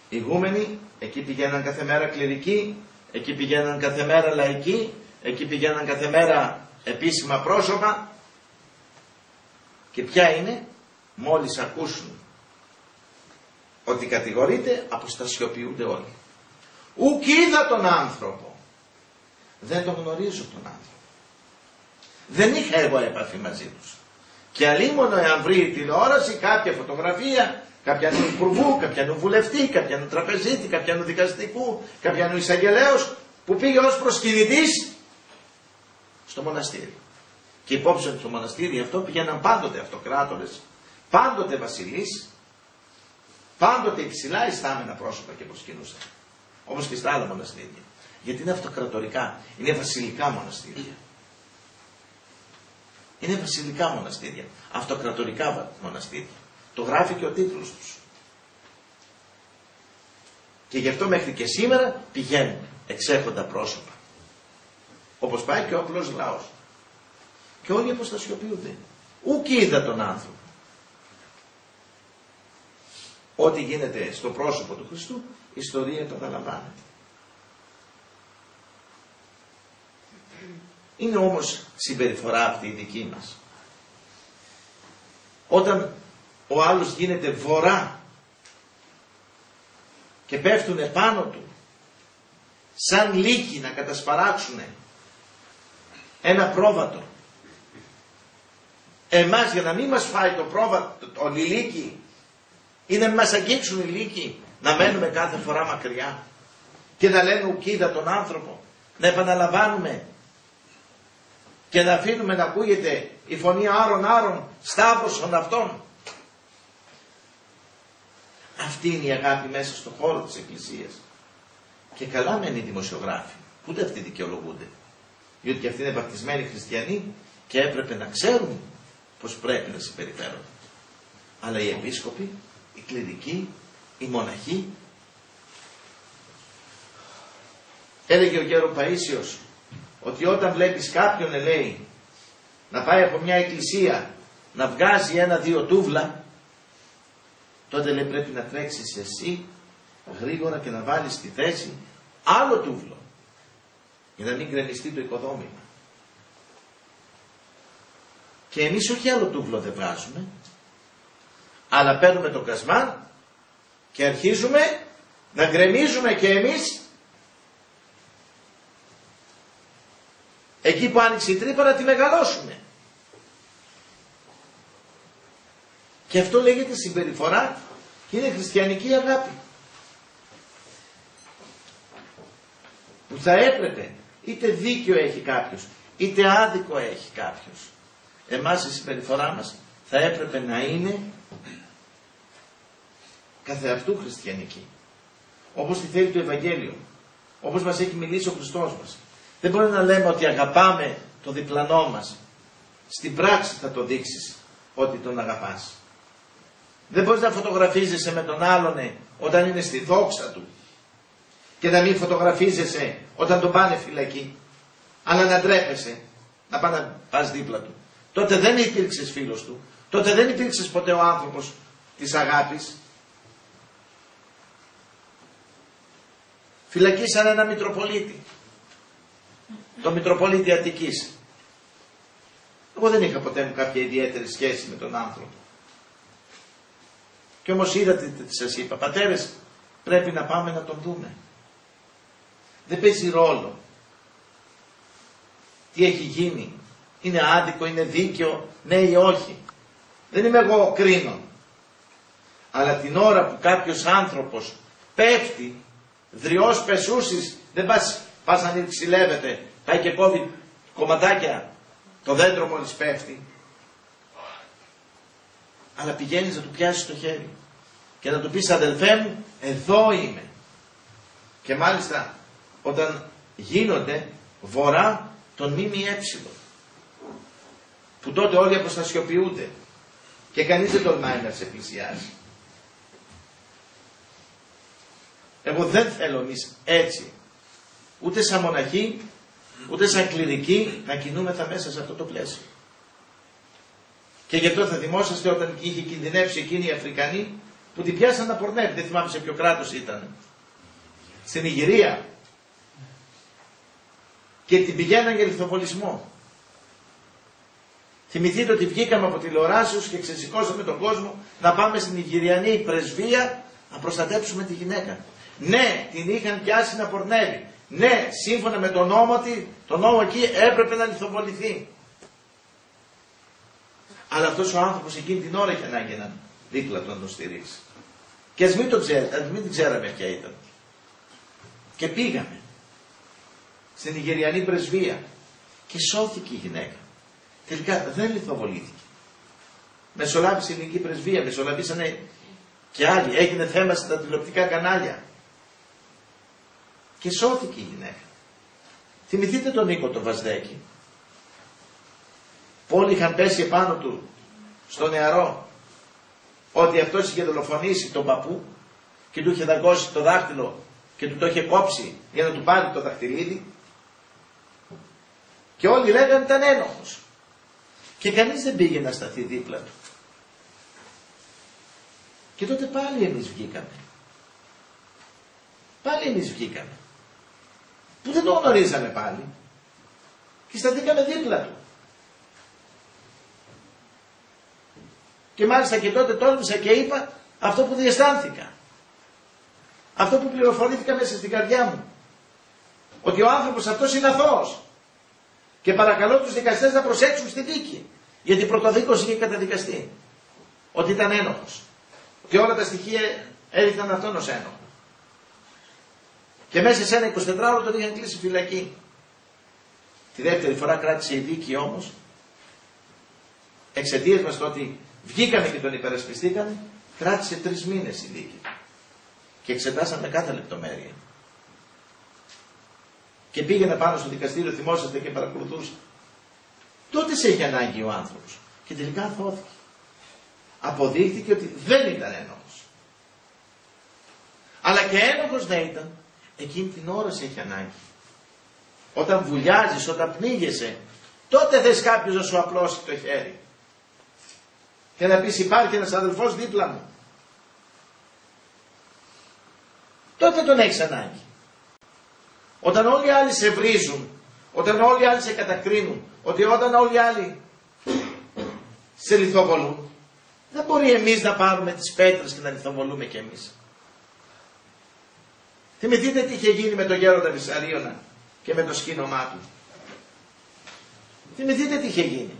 ηγούμενοι, εκεί πηγαίναν κάθε μέρα κληρικοί, εκεί πηγαίναν κάθε μέρα λαϊκοί, εκεί πηγαίναν κάθε μέρα επίσημα πρόσωπα και ποια είναι; Μόλις ακούσουν ότι κατηγορείται αποστασιοποιούνται όλοι. Ουκ είδα τον άνθρωπο. Δεν τον γνωρίζω τον άνθρωπο. Δεν είχα εγώ επαφή μαζί τους. Και αλίμονο εάν βρει τηλεόραση κάποια φωτογραφία, κάποια νου υπουργού, κάποια νου βουλευτή, κάποια νου τραπεζίτη, κάποια νου δικαστικού, κάποια νου εισαγγελέως που πήγε ως προσκυνητής στο μοναστήρι. Και υπόψη ότι στο μοναστήρι αυτό πήγαιναν πάντοτε αυτοκράτορες, πάντοτε βασιλείς, πάντοτε υψηλά ιστάμενα πρόσωπα και προσκυνούσαν. Όπως και στα άλλα μοναστήρια. Γιατί είναι αυτοκρατορικά, είναι βασιλικά μοναστήρια. Είναι βασιλικά μοναστήρια, αυτοκρατορικά μοναστήρια. Το γράφει και ο τίτλος τους. Και γι' αυτό μέχρι και σήμερα πηγαίνουν εξέχοντα πρόσωπα. Όπως πάει και ο απλός λαός. Και όλοι αποστασιοποιούνται. Ούκ είδα τον άνθρωπο. Ό,τι γίνεται στο πρόσωπο του Χριστού, η ιστορία το καταλαμβάνεται. Είναι όμως συμπεριφορά αυτή η δική μας. Όταν ο άλλος γίνεται βορρά και πέφτουν επάνω του σαν λύκοι να κατασπαράξουν ένα πρόβατο εμάς για να μην μας φάει το πρόβατο, το λύκη ή να μην μας αγγίξουν οι λύκοι να μένουμε κάθε φορά μακριά και να λένε ουκίδα τον άνθρωπο να επαναλαμβάνουμε και να αφήνουμε να ακούγεται η φωνή άρων άρων σταύρωσον αυτών. Αυτή είναι η αγάπη μέσα στον χώρο της Εκκλησίας. Και καλά μένει οι δημοσιογράφοι. Ούτε αυτοί δικαιολογούνται. Διότι και αυτοί είναι βαπτισμένοι χριστιανοί και έπρεπε να ξέρουν πως πρέπει να συμπεριφέρονται. Αλλά οι επίσκοποι, οι κληρικοί, οι μοναχοί, έλεγε ο γέρος Παΐσιος ότι όταν βλέπεις κάποιον λέει να πάει από μια εκκλησία να βγάζει ένα-δύο τούβλα τότε λέει πρέπει να τρέξεις εσύ γρήγορα και να βάλεις στη θέση άλλο τούβλο για να μην γκρεμιστεί το οικοδόμημα. Και εμείς όχι άλλο τούβλο δεν βγάζουμε αλλά παίρνουμε το κασμά και αρχίζουμε να γκρεμίζουμε και εμείς Εκεί που άνοιξε η τρύπα να τη μεγαλώσουμε. Και αυτό λέγεται συμπεριφορά και είναι χριστιανική αγάπη. Που θα έπρεπε, είτε δίκιο έχει κάποιος, είτε άδικο έχει κάποιος. Εμάς η συμπεριφορά μας θα έπρεπε να είναι καθεαυτού χριστιανική. Όπως τη θέλει το Ευαγγέλιο. Όπως μας έχει μιλήσει ο Χριστός μας. Δεν μπορεί να λέμε ότι αγαπάμε το διπλανό μας. Στην πράξη θα το δείξεις ότι τον αγαπάς. Δεν μπορείς να φωτογραφίζεσαι με τον άλλον όταν είναι στη δόξα του και να μην φωτογραφίζεσαι όταν τον πάνε φυλακή. Αλλά να ντρέπεσαι να πας, να πας δίπλα του. Τότε δεν υπήρξες φίλος του. Τότε δεν υπήρξες ποτέ ο άνθρωπος της αγάπης. Φυλακίσαν ένα Μητροπολίτη το Μητροπολίτη Αττικής. Εγώ δεν είχα ποτέ μου κάποια ιδιαίτερη σχέση με τον άνθρωπο. Και όμως είδατε τι σας είπα, πατέρες πρέπει να πάμε να τον δούμε. Δεν παίζει ρόλο. Τι έχει γίνει. Είναι άδικο, είναι δίκαιο, ναι ή όχι. Δεν είμαι εγώ κρίνον. Αλλά την ώρα που κάποιος άνθρωπος πέφτει, δριός πεσούσης, δεν πας, πας να ξυλεύεται Πάει και κόβει κομματάκια το δέντρο μόλις πέφτει. Αλλά πηγαίνεις να του πιάσεις το χέρι και να του πεις αδελφέ μου εδώ είμαι. Και μάλιστα όταν γίνονται βορρά τον ΜΜΕ που τότε όλοι αποστασιοποιούνται Και κανείς δεν τολμάει να σε πλησιάσει. Εγώ δεν θέλω εμείς έτσι, ούτε σαν μοναχοί, ούτε σαν κληρικοί, να κινούμεθα μέσα σε αυτό το πλαίσιο. Και γι' αυτό θα θυμόσαστε όταν είχε κινδυνεύσει εκείνη η Αφρικανή που την πιάσαν να πορνεύει. Δεν θυμάμαι σε ποιο κράτος ήταν. Στην Ιγυρία. Και την πηγαίναν για λιθοβολισμό. Θυμηθείτε ότι βγήκαμε από τηλεοράσεως και ξεσηκώσαμε τον κόσμο να πάμε στην Ιγυριανή πρεσβεία να προστατέψουμε τη γυναίκα. Ναι, την είχαν πιάσει να πορνεύει. Ναι, σύμφωνα με τον νόμο, το νόμο εκεί έπρεπε να λιθοβοληθεί. Αλλά αυτός ο άνθρωπος εκείνη την ώρα είχε ανάγκη έναν δίπλα του να τον στηρίξει. Και ας μην, το ξέρετε, μην την ξέραμε ποια ήταν. Και πήγαμε στην Ιγεριανή πρεσβεία και σώθηκε η γυναίκα. Τελικά δεν λιθοβολήθηκε. Μεσολάβησε η ελληνική πρεσβεία, μεσολαβήσανε και άλλοι. Έγινε θέμα στα τηλεοπτικά κανάλια. Και σώθηκε η γυναίκα. Θυμηθείτε τον Νίκο το Βαζδέκη. Πολλοί είχαν πέσει επάνω του στο νεαρό ότι αυτός είχε δολοφονήσει τον παππού και του είχε δαγκώσει το δάχτυλο και του το είχε κόψει για να του πάρει το δαχτυλίδι. Και όλοι λέγανε ήταν ένοχος και κανείς δεν πήγε να σταθεί δίπλα του. Και τότε πάλι εμείς βγήκαμε. Πάλι εμείς βγήκαμε που δεν το γνωρίζαμε πάλι και σταθήκαμε δίπλα του Και μάλιστα και τότε τόλμησα και είπα αυτό που διαισθάνθηκα. Αυτό που πληροφορήθηκα μέσα στην καρδιά μου. Ότι ο άνθρωπος αυτός είναι αθώος. Και παρακαλώ τους δικαστές να προσέξουν στη δίκη. Γιατί πρωτοδίκως είχε καταδικαστεί. Ότι ήταν ένοχος. Και όλα τα στοιχεία έδειχναν αυτόν ως ένοχος. Και μέσα σε ένα 24 ώρα τον είχαν κλείσει φυλακή. Τη δεύτερη φορά κράτησε η δίκη όμως εξαιτίας μας το ότι Βγήκαμε και τον υπερασπιστήκαμε, κράτησε τρεις μήνες η δίκη. Και εξετάσαμε κάθε λεπτομέρεια. Και πήγαινε πάνω στο δικαστήριο, θυμόσαστε και παρακολουθούσε. Τότε σε είχε ανάγκη ο άνθρωπος. Και τελικά αθώθηκε. Αποδείχθηκε ότι δεν ήταν ένοχος. Αλλά και ένοχος δεν ήταν. Εκείνη την ώρα σε έχει ανάγκη. Όταν βουλιάζεις, όταν πνίγεσαι, τότε θες κάποιος να σου απλώσει το χέρι και να πεις υπάρχει ένας αδελφός δίπλα μου. Τότε τον έχεις ανάγκη. Όταν όλοι οι άλλοι σε βρίζουν, όταν όλοι οι άλλοι σε κατακρίνουν, ότι όταν όλοι οι άλλοι σε λιθοβολούν, δεν μπορεί εμείς να πάρουμε τις πέτρες και να λιθοβολούμε κι εμείς. Θυμηθείτε τι είχε γίνει με τον γέροντα Βυσαρίωνα και με το σκήνομά του. Θυμηθείτε τι είχε γίνει.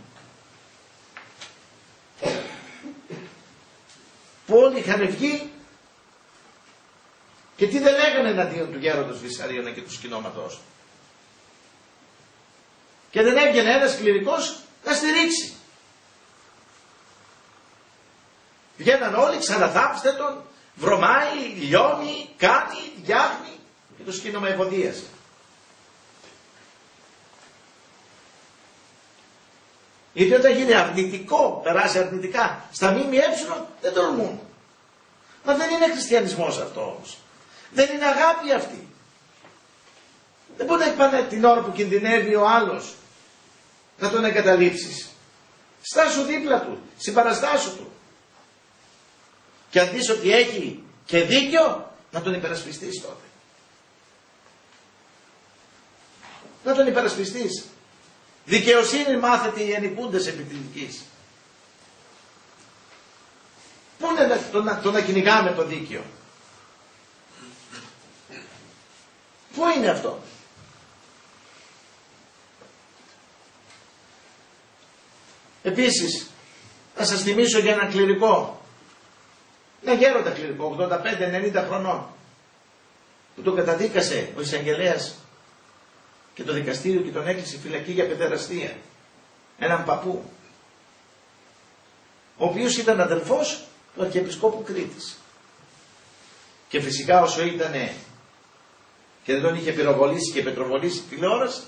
που όλοι είχαν βγει και τι δεν λέγανε εναντίον του γέροντος Βυσαρίωνα και του σκηνώματός Και δεν έβγαινε ένας κληρικός να στηρίξει. Βγαίναν όλοι, ξαναθάψτε τον, βρωμάει, λιώνει, κάνει, διάχνει και το σκήνομα ευωδίασε. Γιατί όταν γίνει αρνητικό, περάσει αρνητικά στα ΜΜΕ δεν τολμούν. Μα δεν είναι χριστιανισμός αυτό όμως. Δεν είναι αγάπη αυτή. Δεν μπορεί να εκπάνε την ώρα που κινδυνεύει ο άλλος να τον εγκαταλείψεις. Στάσου δίπλα του, συμπαραστάσου του. Και αν δεις ότι έχει και δίκιο, να τον υπερασπιστείς τότε. Να τον υπερασπιστείς. Δικαιοσύνη μάθετε οι ανυπούντες επί της Πού είναι το να, το να κυνηγάμε το δίκαιο; Πού είναι αυτό; Επίσης, θα σας θυμίσω για ένα κληρικό. Ένα γέροντας κληρικό, 85-90 χρονών. Που τον καταδίκασε ο εισαγγελέας και το δικαστήριο και τον έκλεισε φυλακή για παιδεραστία. Έναν παππού. Ο οποίος ήταν αδελφός του Αρχιεπισκόπου Κρήτης. Και φυσικά όσο ήταν και δεν τον είχε πυροβολήσει και πετροβολήσει τηλεόραση,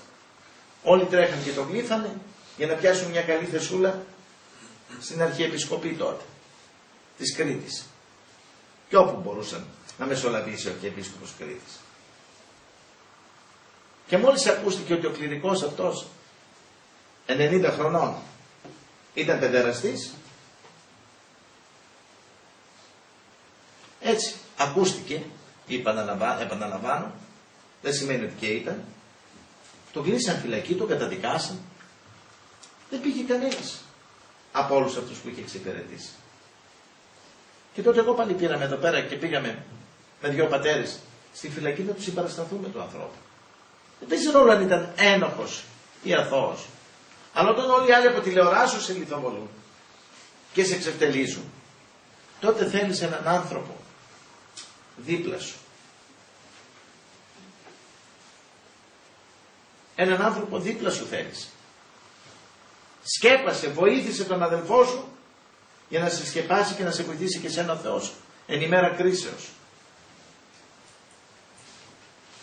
όλοι τρέχαν και τον γλύφανε για να πιάσουν μια καλή θεσούλα στην Αρχιεπισκοπή τότε της Κρήτης και όπου μπορούσαν να μεσολαβήσει ο Αρχιεπίσκοπος Κρήτης. Και μόλις ακούστηκε ότι ο κληρικός αυτός 90 χρονών ήταν παιδεραστής, έτσι ακούστηκε, επαναλαμβάνω, δεν σημαίνει ότι και ήταν, το κλείσαν φυλακή, το καταδικάσαν, δεν πήγε κανένας από όλους αυτούς που είχε εξυπηρετήσει. Και τότε εγώ πάλι πήραμε εδώ πέρα και πήγαμε με δυο πατέρες στη φυλακή να τους συμπαρασταθούμε του ανθρώπου. Δεν παίζει ρόλο αν ήταν ένοχος ή αθώος. Αλλά όταν όλοι οι άλλοι από τηλεοράσου σε λιθοβολούν και σε εξευτελίζουν, τότε θέλεις έναν άνθρωπο δίπλα σου. Έναν άνθρωπο δίπλα σου θέλεις. Σκέπασε, βοήθησε τον αδελφό σου για να σε σκεπάσει και να σε βοηθήσει και σένα ο Θεός εν ημέρα κρίσεως.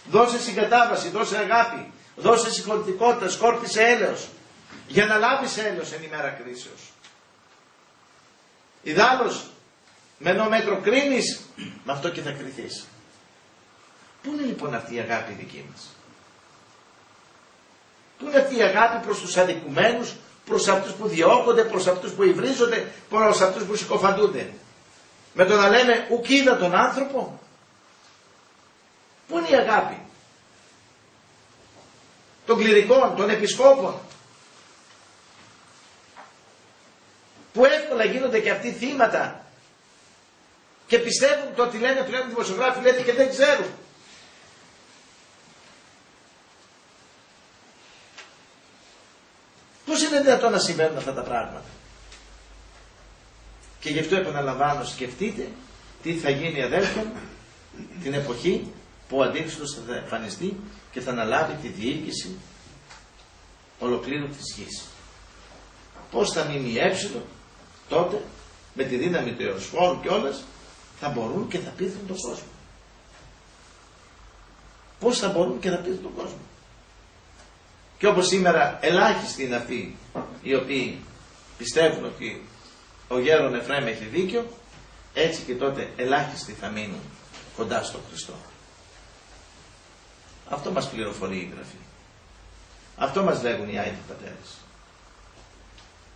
Δώσε συγκατάβαση, δώσε αγάπη, δώσε συγχωρητικότητα, σκόρπισε έλεος για να λάβεις έλεος εν ημέρα κρίσεως. Ιδάλλως, με ένα μέτρο κρίνεις, με αυτό και θα κρυθείς. Πού είναι λοιπόν αυτή η αγάπη δική μας; Πού είναι αυτή η αγάπη προς τους αδικουμένους, προς αυτούς που διώκονται, προς αυτούς που υβρίζονται, προς αυτούς που συκοφαντούνται. Με το να λέμε ουκίδα τον άνθρωπο. Πού είναι η αγάπη; Των κληρικών, των επισκόπων. Που εύκολα γίνονται και αυτοί θύματα. Και πιστεύουν το ότι λένε, του λένε δημοσιογράφοι, λένε και δεν ξέρουν. Είναι δυνατόν να συμβαίνουν αυτά τα πράγματα. Και γι' αυτό επαναλαμβάνω, σκεφτείτε τι θα γίνει αδέλφια την εποχή που ο Αντίχριστος θα εμφανιστεί και θα αναλάβει τη διοίκηση ολοκλήρου της γης. Πώς θα μείνει η έψιλο τότε με τη δύναμη του Ιωσφόρου και όλες θα μπορούν και θα πείθουν τον κόσμο. Πώς θα μπορούν και θα πείθουν τον κόσμο. Και όπως σήμερα ελάχιστοι είναι αυτοί οι οποίοι πιστεύουν ότι ο γέρον Εφραίμ έχει δίκιο, έτσι και τότε ελάχιστοι θα μείνουν κοντά στον Χριστό. Αυτό μας πληροφορεί η Γραφή. Αυτό μας λέγουν οι Άγιοι Πατέρες.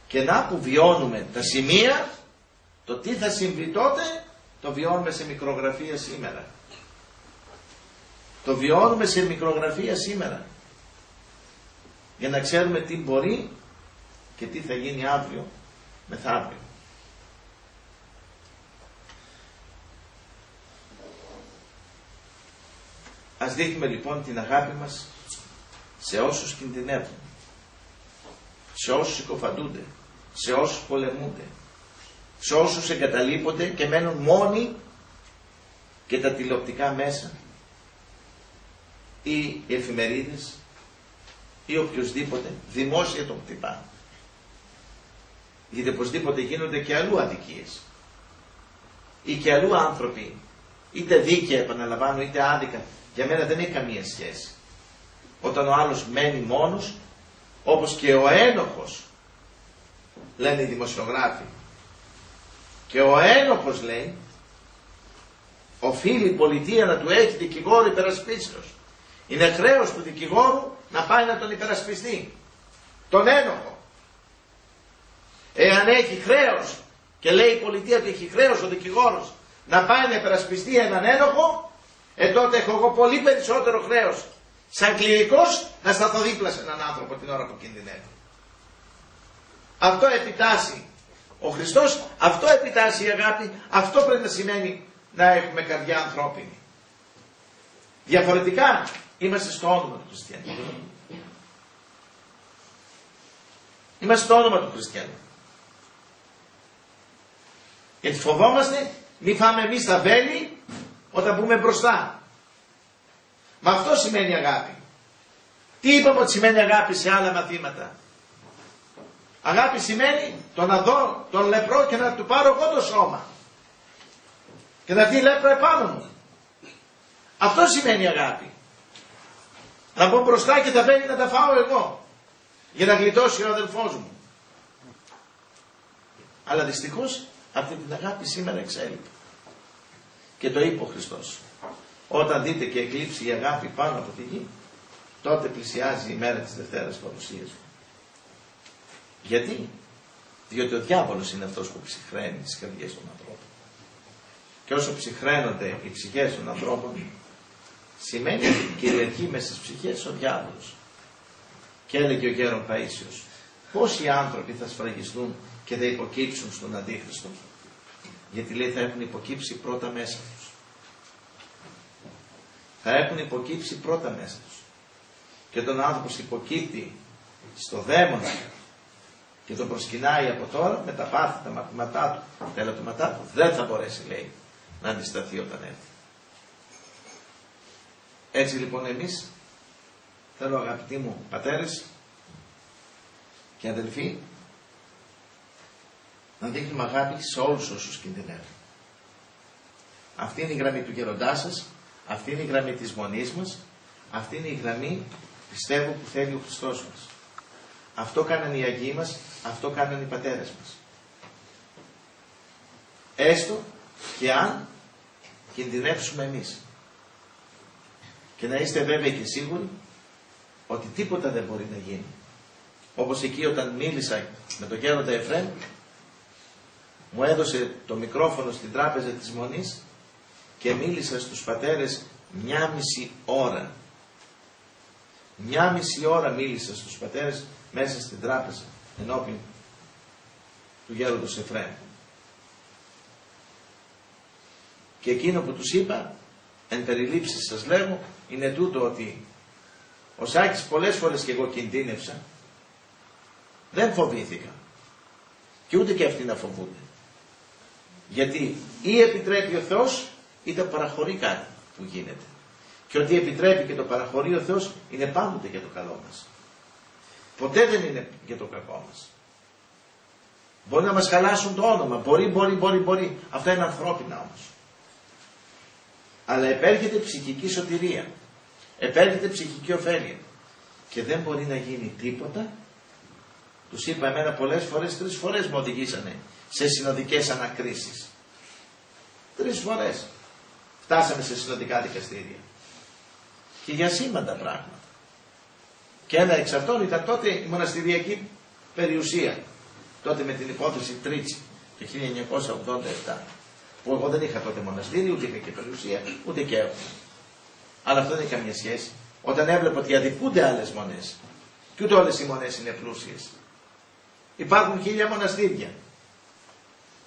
Και να που βιώνουμε τα σημεία, το τι θα συμβεί τότε, το βιώνουμε σε μικρογραφία σήμερα. Το βιώνουμε σε μικρογραφία σήμερα για να ξέρουμε τι μπορεί και τι θα γίνει αύριο μεθαύριο. Ας δείχνουμε λοιπόν την αγάπη μας σε όσους κινδυνεύουν, σε όσους συκοφαντούνται, σε όσους πολεμούνται, σε όσους εγκαταλείπονται και μένουν μόνοι και τα τηλεοπτικά μέσα ή οι εφημερίδες ή οποιοδήποτε δημόσια τον χτυπά. Γιατί οπωσδήποτε γίνονται και αλλού αδικίες. Ή και αλλού άνθρωποι, είτε δίκαια επαναλαμβάνω, είτε άδικα, για μένα δεν έχει καμία σχέση. Όταν ο άλλος μένει μόνος, όπως και ο ένοχος, λένε οι δημοσιογράφοι, και ο ένοχος λέει, οφείλει η πολιτεία να του έχει δικηγόρο υπερασπίσεως. Είναι χρέος του δικηγόρου να πάει να τον υπερασπιστεί. Τον ένοχο. Εάν έχει χρέος και λέει η πολιτεία ότι έχει χρέος ο δικηγόρος να πάει να υπερασπιστεί έναν ένοχο, ε τότε έχω εγώ πολύ περισσότερο χρέος σαν κληρικός να σταθώ δίπλα σε έναν άνθρωπο την ώρα που κινδυνεύει. Αυτό επιτάσσει ο Χριστός, αυτό επιτάσσει η αγάπη, αυτό πρέπει να σημαίνει να έχουμε καρδιά ανθρώπινη. Διαφορετικά Είμαστε στο όνομα του χριστιανού. Είμαστε στο όνομα του χριστιανού. Γιατί φοβόμαστε μη φάμε εμείς τα βέλη όταν μπούμε μπροστά. Μα αυτό σημαίνει αγάπη. Τι είπαμε ότι σημαίνει αγάπη σε άλλα μαθήματα; Αγάπη σημαίνει το να δω τον λεπρό και να του πάρω εγώ το σώμα. Και να δει λέπρο επάνω μου. Αυτό σημαίνει αγάπη. Να μπω μπροστά και τα μπαίνει να τα φάω εγώ. Για να γλιτώσει ο αδελφός μου. Αλλά δυστυχώς αυτή την αγάπη σήμερα εξέλιπε. Και το είπε ο Χριστός. Όταν δείτε και εκλείψει η αγάπη πάνω από τη γη, τότε πλησιάζει η μέρα της Δευτέρας Παρουσίας μου. Γιατί; Διότι ο διάβολος είναι αυτός που ψυχραίνει τις καρδιές των ανθρώπων. Και όσο ψυχραίνονται οι ψυχές των ανθρώπων, σημαίνει ότι κυριαρχεί μέσα στις ψυχές ο διάβολος. Και έλεγε ο γέρον Παΐσιος, πόσοι άνθρωποι θα σφραγιστούν και θα υποκύψουν στον Αντίχριστο; Γιατί λέει θα έχουν υποκύψει πρώτα μέσα τους. Θα έχουν υποκύψει πρώτα μέσα τους. Και όταν ο άνθρωπος υποκύπτει στο δαίμονα και το προσκυνάει από τώρα με τα πάθη, τα μαθήματά του, τα ελαττωματά του, δεν θα μπορέσει λέει να αντισταθεί όταν έρθει. Έτσι λοιπόν εμείς θέλω αγαπητοί μου πατέρες και αδελφοί να δείχνουμε αγάπη σε όλους όσους κινδυνεύουν. Αυτή είναι η γραμμή του γεροντά σας, αυτή είναι η γραμμή της μονής μας, αυτή είναι η γραμμή πιστεύω που θέλει ο Χριστός μας. Αυτό κάνανε οι Αγίοι μας, αυτό κάνανε οι πατέρες μας. Έστω και αν κινδυνεύσουμε εμείς. Και να είστε βέβαιοι και σίγουροι ότι τίποτα δεν μπορεί να γίνει. Όπως εκεί όταν μίλησα με τον γέροντα Εφρέμ, μου έδωσε το μικρόφωνο στην τράπεζα της Μονής και μίλησα στους πατέρες μια μισή ώρα. Μια μισή ώρα μίλησα στους πατέρες μέσα στην τράπεζα ενώπιν του γέροντος Εφρέμ. Και εκείνο που τους είπα, εν περιλήψη σας λέγω, είναι τούτο ότι ο Σάκης πολλές φορές και εγώ κινδύνευσα. Δεν φοβήθηκα. Και ούτε και αυτοί να φοβούνται. Γιατί ή επιτρέπει ο Θεός ή το παραχωρεί κάτι που γίνεται. Και ότι επιτρέπει και το παραχωρεί ο Θεός είναι πάντοτε για το καλό μας. Ποτέ δεν είναι για το κακό μας. Μπορεί να μας χαλάσουν το όνομα. Μπορεί, μπορεί, μπορεί, μπορεί. Αυτά είναι ανθρώπινα όμως. Αλλά επέρχεται ψυχική σωτηρία. Επέρχεται ψυχική ωφέλεια. Και δεν μπορεί να γίνει τίποτα. Τους είπα εμένα πολλές φορές, τρεις φορές μου οδηγήσανε σε συνοδικές ανακρίσεις. Τρεις φορές. Φτάσαμε σε συνοδικά δικαστήρια. Και για σήμαντα πράγματα. Και ένα εξ αυτών ήταν τότε η μοναστηριακή περιουσία. Τότε με την υπόθεση Τρίτσι το 1987. Που εγώ δεν είχα τότε μοναστήρι, ούτε είχα και περιουσία, ούτε και έχω. Αλλά αυτό δεν έχει καμία σχέση. Όταν έβλεπα ότι αδικούνται άλλες μονές, και ούτε όλες οι μονές είναι πλούσιες. Υπάρχουν χίλια μοναστήρια.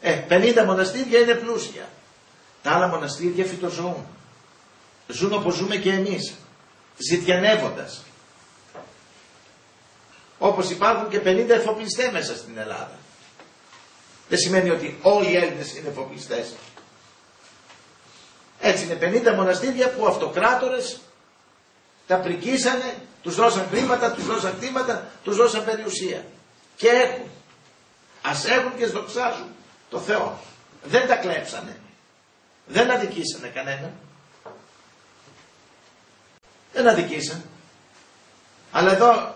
Ε, 50 μοναστήρια είναι πλούσια. Τα άλλα μοναστήρια φυτοζωούν. Ζουν όπως ζούμε και εμείς. Ζητιανεύοντας. Όπως υπάρχουν και 50 εφοπλιστέ μέσα στην Ελλάδα. Δεν σημαίνει ότι όλοι οι Έλληνες είναι εφοπλιστές. Έτσι είναι 50 μοναστήρια που αυτοκράτορες τα πρικίσανε, τους δώσαν χρήματα, τους δώσαν κτήματα, τους δώσαν περιουσία. Και έχουν. Ας έχουν και σδοξάζουν το Θεό. Δεν τα κλέψανε. Δεν αδικήσανε κανένα. Δεν αδικήσαν. Αλλά εδώ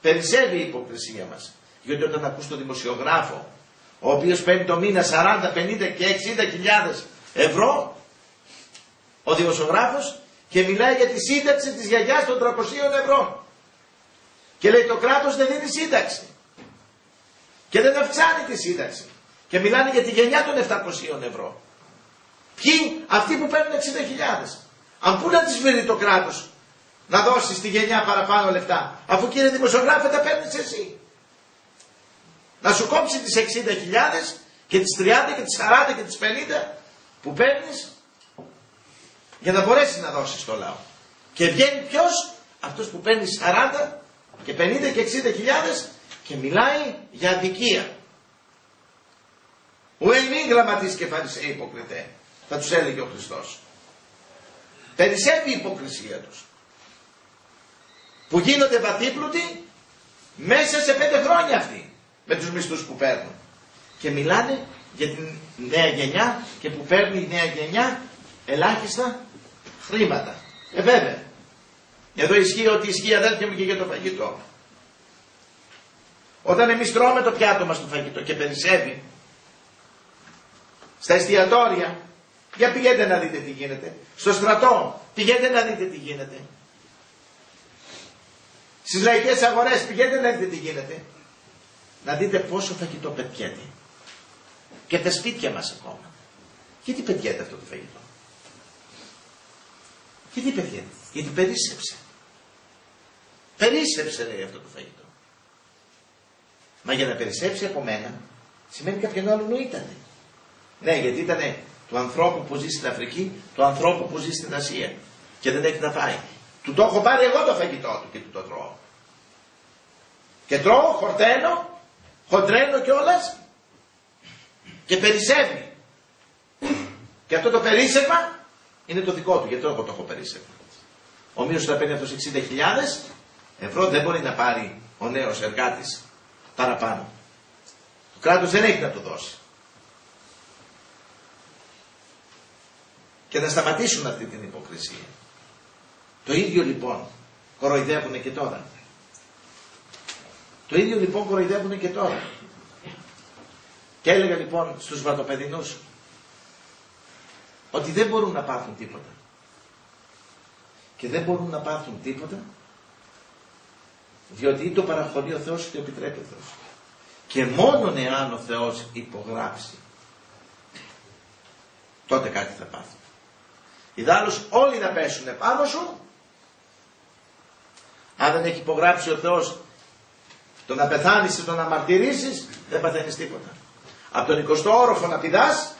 περισσεύει η υποκρισία μας. Γιατί όταν ακούς τον δημοσιογράφο, ο οποίος παίρνει το μήνα 40, 50 και 60 χιλιάδες ευρώ, ο δημοσιογράφος και μιλάει για τη σύνταξη της γιαγιάς των 300 ευρώ. Και λέει το κράτος δεν δίνει σύνταξη. Και δεν αυξάνει τη σύνταξη. Και μιλάνε για τη γενιά των 700 ευρώ. Ποιοι αυτοί που παίρνουν 60.000. Αν πού να τις βρει το κράτος να δώσει στη γενιά παραπάνω λεφτά. Αφού κύριε δημοσιογράφε τα παίρνεις εσύ. Να σου κόψει τις 60.000 και τις 30 και τις 40 και τις 50 που παίρνεις για να μπορέσεις να δώσεις στο λαό. Και βγαίνει ποιος, αυτός που παίρνει 40 και 50 και 60 χιλιάδες και μιλάει για αδικία. Ο εμεί γραμματή και φαρισαίοι υποκριτέ, θα τους έλεγε ο Χριστός. Περισσεύει η υποκρισία τους. Που γίνονται βαθύπλουτοι μέσα σε πέντε χρόνια αυτοί με τους μισθούς που παίρνουν. Και μιλάνε για την νέα γενιά και που παίρνει η νέα γενιά ελάχιστα χρήματα. Ε βέβαια. Εδώ ισχύει ότι ισχύει αδέρφια μου και για το φαγητό. Όταν εμείς τρώμε το πιάτο μας το φαγητό και περισσεύει, στα εστιατόρια, για πηγαίνετε να δείτε τι γίνεται. Στο στρατό, πηγαίνετε να δείτε τι γίνεται. Στις λαϊκές αγορές, πηγαίνετε να δείτε τι γίνεται. Να δείτε πόσο φαγητό πετιέται. Και τα σπίτια μας ακόμα. Γιατί πετιέται αυτό το φαγητό; Γιατί πετιέται; Γιατί περίσσεψε. Περίσσεψε λέει αυτό το φαγητό. Μα για να περισσέψει από μένα σημαίνει κάποιον άλλον ήταν. Ναι, γιατί ήταν του ανθρώπου που ζει στην Αφρική, του ανθρώπου που ζει στην Ασία και δεν έχει να φάει. Του το έχω πάρει εγώ το φαγητό του και του το τρώω. Και τρώω, χορταίνω, χοντρένω κιόλας και περισσεύει. Και αυτό το περίσσευμα είναι το δικό του, γιατί εγώ το έχω περίσσευμα. Ο μείος θα παίρνει αυτός 60.000 ευρώ δεν μπορεί να πάρει ο νέος εργάτης παραπάνω. Το κράτος δεν έχει να το δώσει. Και να σταματήσουν αυτή την υποκρισία. Το ίδιο λοιπόν κοροϊδεύουν και τώρα. Το ίδιο λοιπόν κοροϊδεύουν και τώρα. Και έλεγα λοιπόν στους βατοπεδινούς ότι δεν μπορούν να πάθουν τίποτα. Και δεν μπορούν να πάθουν τίποτα διότι ή το παραχωρεί ο Θεός ή το επιτρέπει ο Θεός. Και μόνον εάν ο Θεός υπογράψει τότε κάτι θα πάθουν. Ιδάλλως όλοι να πέσουν πάνω σου αν δεν έχει υπογράψει ο Θεός το να πεθάνεις ή το να μαρτυρήσεις δεν παθαίνεις τίποτα. Από τον 20ο όροφο να πηδάς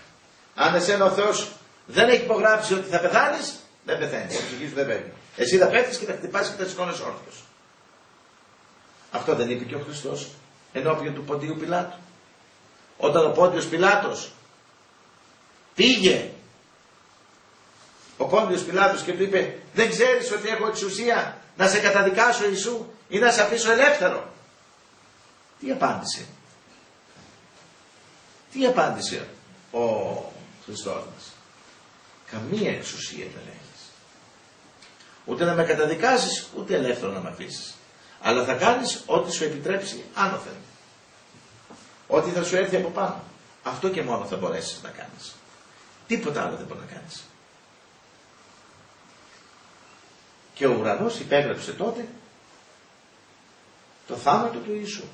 αν εσένα ο Θεός δεν έχει υπογράψει ότι θα πεθάνεις δεν πεθαίνεις. Η ψυχής σου δεν παίρνει. Εσύ θα πέφτεις και θα χτυπάς και θα σηκώνεις όρθιος. Αυτό δεν είπε και ο Χριστός ενώπιον του Ποντίου Πιλάτου. Όταν ο Πόντιος Πιλάτος πήγε ο Πόντιος Πιλάτος και του είπε δεν ξέρεις ότι έχω εξουσία να σε καταδικάσω Ιησού ή να σε αφήσω ελεύθερο. Τι απάντησε; Τι απάντησε ο Χριστός; Μας. Καμία εξουσία δεν έχεις. Ούτε να με καταδικάσεις ούτε ελεύθερο να με αφήσεις. Αλλά θα κάνεις ό,τι σου επιτρέψει άνωθεν. Ό,τι θα σου έρθει από πάνω. Αυτό και μόνο θα μπορέσεις να κάνεις. Τίποτα άλλο δεν μπορεί να κάνεις. Και ο ουρανός υπέγραψε τότε το θάνατο του Ιησού.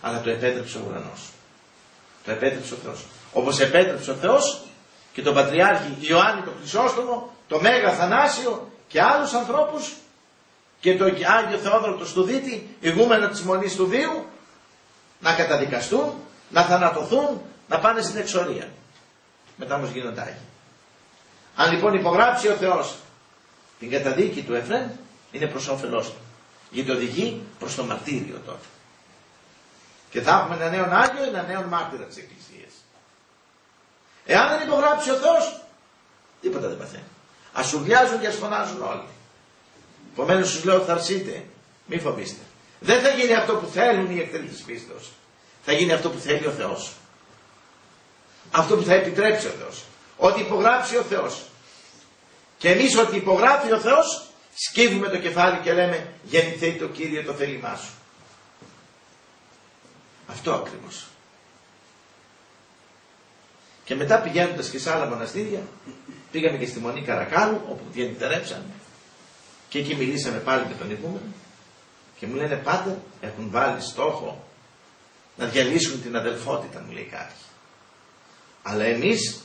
Αλλά το επέτρεψε ο ουρανός. Το επέτρεψε ο Θεός. Όπως επέτρεψε ο Θεός και τον Πατριάρχη Ιωάννη τον Χρυσόστομο, το Μέγα Θανάσιο και άλλους ανθρώπους και το Άγιο Θεόδωρο του Στουδίτη, ηγούμενο της Μονής του Δίου, να καταδικαστούν, να θανατωθούν, να πάνε στην εξορία. Μετά όμως γίνονται Άγιοι. Αν λοιπόν υπογράψει ο Θεός την καταδίκη του Εφρέμ, είναι προς όφελός του. Γιατί οδηγεί προς το μαρτύριο τότε. Και θα έχουμε ένα νέο Άγιο, ένα νέο μάρτυρα της Εκκλησίας. Εάν δεν υπογράψει ο Θεός, τίποτα δεν παθαίνει. Ας σου και ας φωνάζουν όλοι. Επομένως σου λέω θα αρσείτε. Μη φοβήστε. Δεν θα γίνει αυτό που θέλουν οι εχθροί της πίστεως. Θα γίνει αυτό που θέλει ο Θεός. Αυτό που θα επιτρέψει ο Θεός. Ό,τι υπογράψει ο Θεός. Και εμείς ό,τι υπογράφει ο Θεός σκύβουμε το κεφάλι και λέμε γεννηθέει το Κύριο το θέλημά σου. Αυτό ακριβώς. Και μετά πηγαίνοντας και σε άλλα μοναστήρια, πήγαμε και στη Μονή Καρακάλου, όπου διανυτερέψαμε, και εκεί μιλήσαμε πάλι με τον ηγούμενο και μου λένε πάντα έχουν βάλει στόχο να διαλύσουν την αδελφότητα μου λέει κάτι. Αλλά εμείς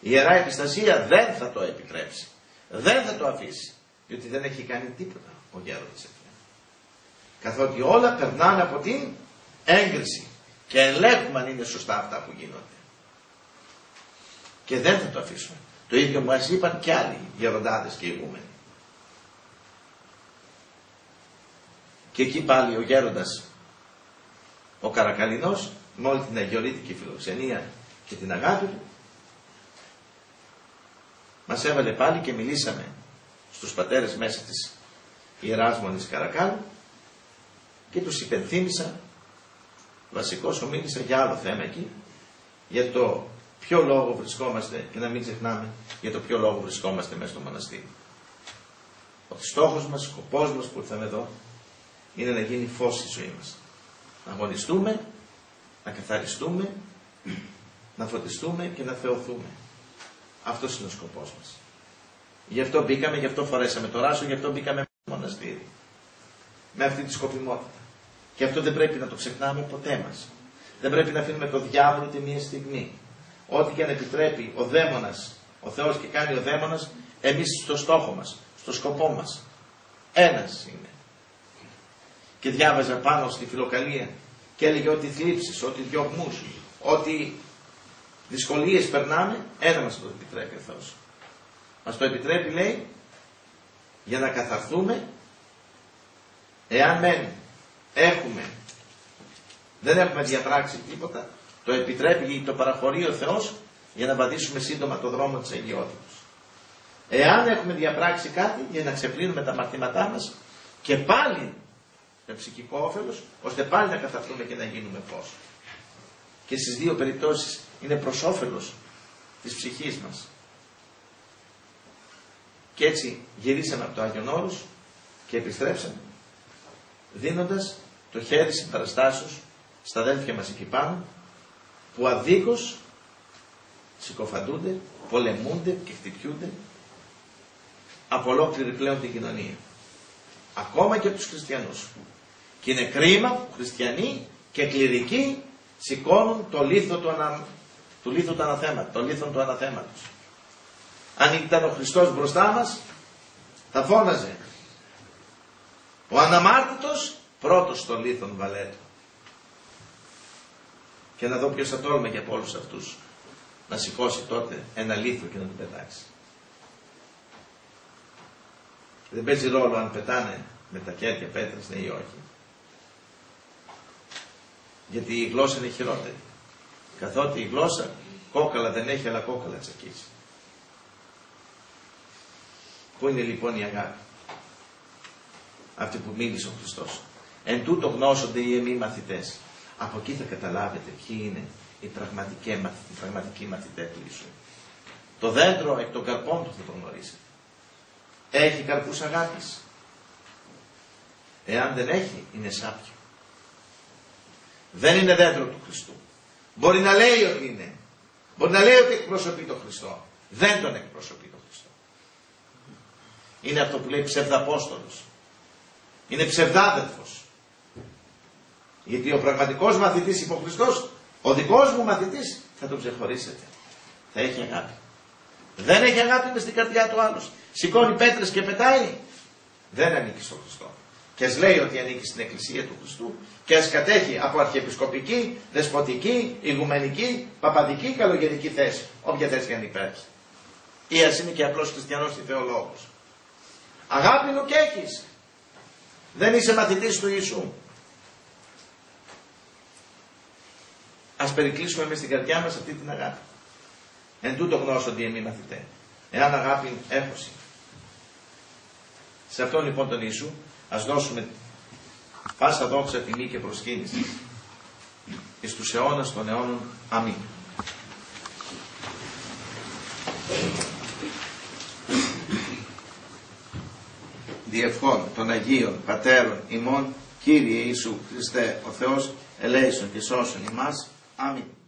η Ιερά Επιστασία δεν θα το επιτρέψει. Δεν θα το αφήσει. Διότι δεν έχει κάνει τίποτα ο γέροντας Εφραίμ. Καθότι όλα περνάνε από την έγκριση και ελέγχουμε αν είναι σωστά αυτά που γίνονται. Και δεν θα το αφήσουμε. Το ίδιο μας είπαν και άλλοι γεροντάδες και ηγούμενοι. Και εκεί πάλι ο γέροντας, ο Καρακαλινός, με όλη την αγιορείτικη φιλοξενία και την αγάπη του, μας έβαλε πάλι και μιλήσαμε στους πατέρες μέσα της Ιεράς Μονής Καρακάλου και τους υπενθύμησα, βασικός ομίλησα για άλλο θέμα εκεί, για το ποιο λόγο βρισκόμαστε και να μην ξεχνάμε για το ποιο λόγο βρισκόμαστε μέσα στο μοναστήρι. Ότι στόχος μας, σκοπός μας που ήρθαμε εδώ είναι να γίνει φως στη ζωή μας. Να αγωνιστούμε, να καθαριστούμε, να φωτιστούμε και να θεωθούμε. Αυτός είναι ο σκοπός μας. Γι' αυτό μπήκαμε, γι' αυτό φορέσαμε το ράσο, γι' αυτό μπήκαμε στο μοναστήρι. Με αυτή τη σκοπιμότητα. Και αυτό δεν πρέπει να το ξεχνάμε ποτέ μας. Δεν πρέπει να αφήνουμε το διάβολο τη μία στιγμή. Ό,τι και αν επιτρέπει ο δαίμονας, ο Θεός και κάνει ο δαίμονας, εμείς στο στόχο μας, στο σκοπό μας. Ένας είναι. Και διάβαζα πάνω στη φιλοκαλία και έλεγε ότι θλίψεις, ότι διωγμούς, ότι δυσκολίες περνάμε, ένα μας το επιτρέπει ο Θεός. Μας το επιτρέπει λέει για να καθαρθούμε εάν μεν έχουμε δεν έχουμε διαπράξει τίποτα το επιτρέπει ή το παραχωρεί ο Θεός για να βαδίσουμε σύντομα το δρόμο της αγιότητας. Εάν έχουμε διαπράξει κάτι για να ξεπλύνουμε τα μαρτήματά μας και πάλι με ψυχικό όφελος, ώστε πάλι να καθαρθούμε και να γίνουμε φως. Και στις δύο περιπτώσεις είναι προς όφελος της ψυχής μας. Και έτσι γυρίσαμε από το Άγιον Όρος και επιστρέψαμε δίνοντας το χέρι συμπαραστάσεως στα αδέλφια μας εκεί πάνω που αδίκως συκοφαντούνται, πολεμούνται και χτυπιούνται από ολόκληρη πλέον την κοινωνία. Ακόμα και από τους χριστιανούς. Και είναι κρίμα που χριστιανοί και κληρικοί σηκώνουν το λίθο του, ανα... του λίθου του αναθέματος, το λίθο του αναθέματος. Αν ήταν ο Χριστός μπροστά μας, θα φώναζε. Ο αναμάρτητος πρώτος στο λίθον βαλέτο. Και να δω ποιος θα τόλμαγε από όλους αυτούς να σηκώσει τότε ένα λίθο και να τον πετάξει. Δεν παίζει ρόλο αν πετάνε με τα κέρια πέτρες, ναι ή όχι. Γιατί η γλώσσα είναι χειρότερη. Καθότι η γλώσσα κόκαλα δεν έχει, αλλά κόκαλα τσακίζει. Πού είναι λοιπόν η αγάπη; Αυτή που μίλησε ο Χριστός. Εν τούτο γνώσονται οι εμείς μαθητές. Από εκεί θα καταλάβετε ποιοι είναι οι πραγματικοί, οι πραγματικοί μαθητές του Ιησού. Το δέντρο εκ των καρπών του θα το γνωρίσετε. Έχει καρπούς αγάπης. Εάν δεν έχει, είναι σάπιο. Δεν είναι δέντρο του Χριστού. Μπορεί να λέει ότι είναι. Μπορεί να λέει ότι εκπροσωπεί τον Χριστό. Δεν τον εκπροσωπεί τον Χριστό. Είναι αυτό που λέει ψευδαπόστολος. Είναι ψευδάδελφος. Γιατί ο πραγματικός μαθητής υπό Χριστός, ο δικός μου μαθητής, θα τον ξεχωρίσετε. Θα έχει αγάπη. Δεν έχει αγάπη μες στην καρδιά του άλλος. Σηκώνει πέτρες και πετάει. Δεν ανήκει στον Χριστό. Και ας λέει ότι ανήκει στην Εκκλησία του Χριστού και ας κατέχει από αρχιεπισκοπική, δεσποτική, ηγουμενική, παπαδική, καλογερική θέση. Όποια θέση και αν υπάρχει. Ή ας είναι και απλός χριστιανός ή θεολόγος. Αγάπη μου και έχεις. Δεν είσαι μαθητής του Ιησού. Ας περικλείσουμε εμείς στην καρδιά μας αυτή την αγάπη. Εν τούτο γνώσονται εμείς μαθητές. Εάν αγάπη έχωση. Σε αυτόν λοιπόν τον Ιησού ας δώσουμε πάσα δόξα, τιμή και προσκύνηση εις τους αιώνας των αιώνων. Αμήν. Διευχών των Αγίων Πατέρων ημών Κύριε Ιησού Χριστέ ο Θεός ελέησον και σώσον ημάς. Amém.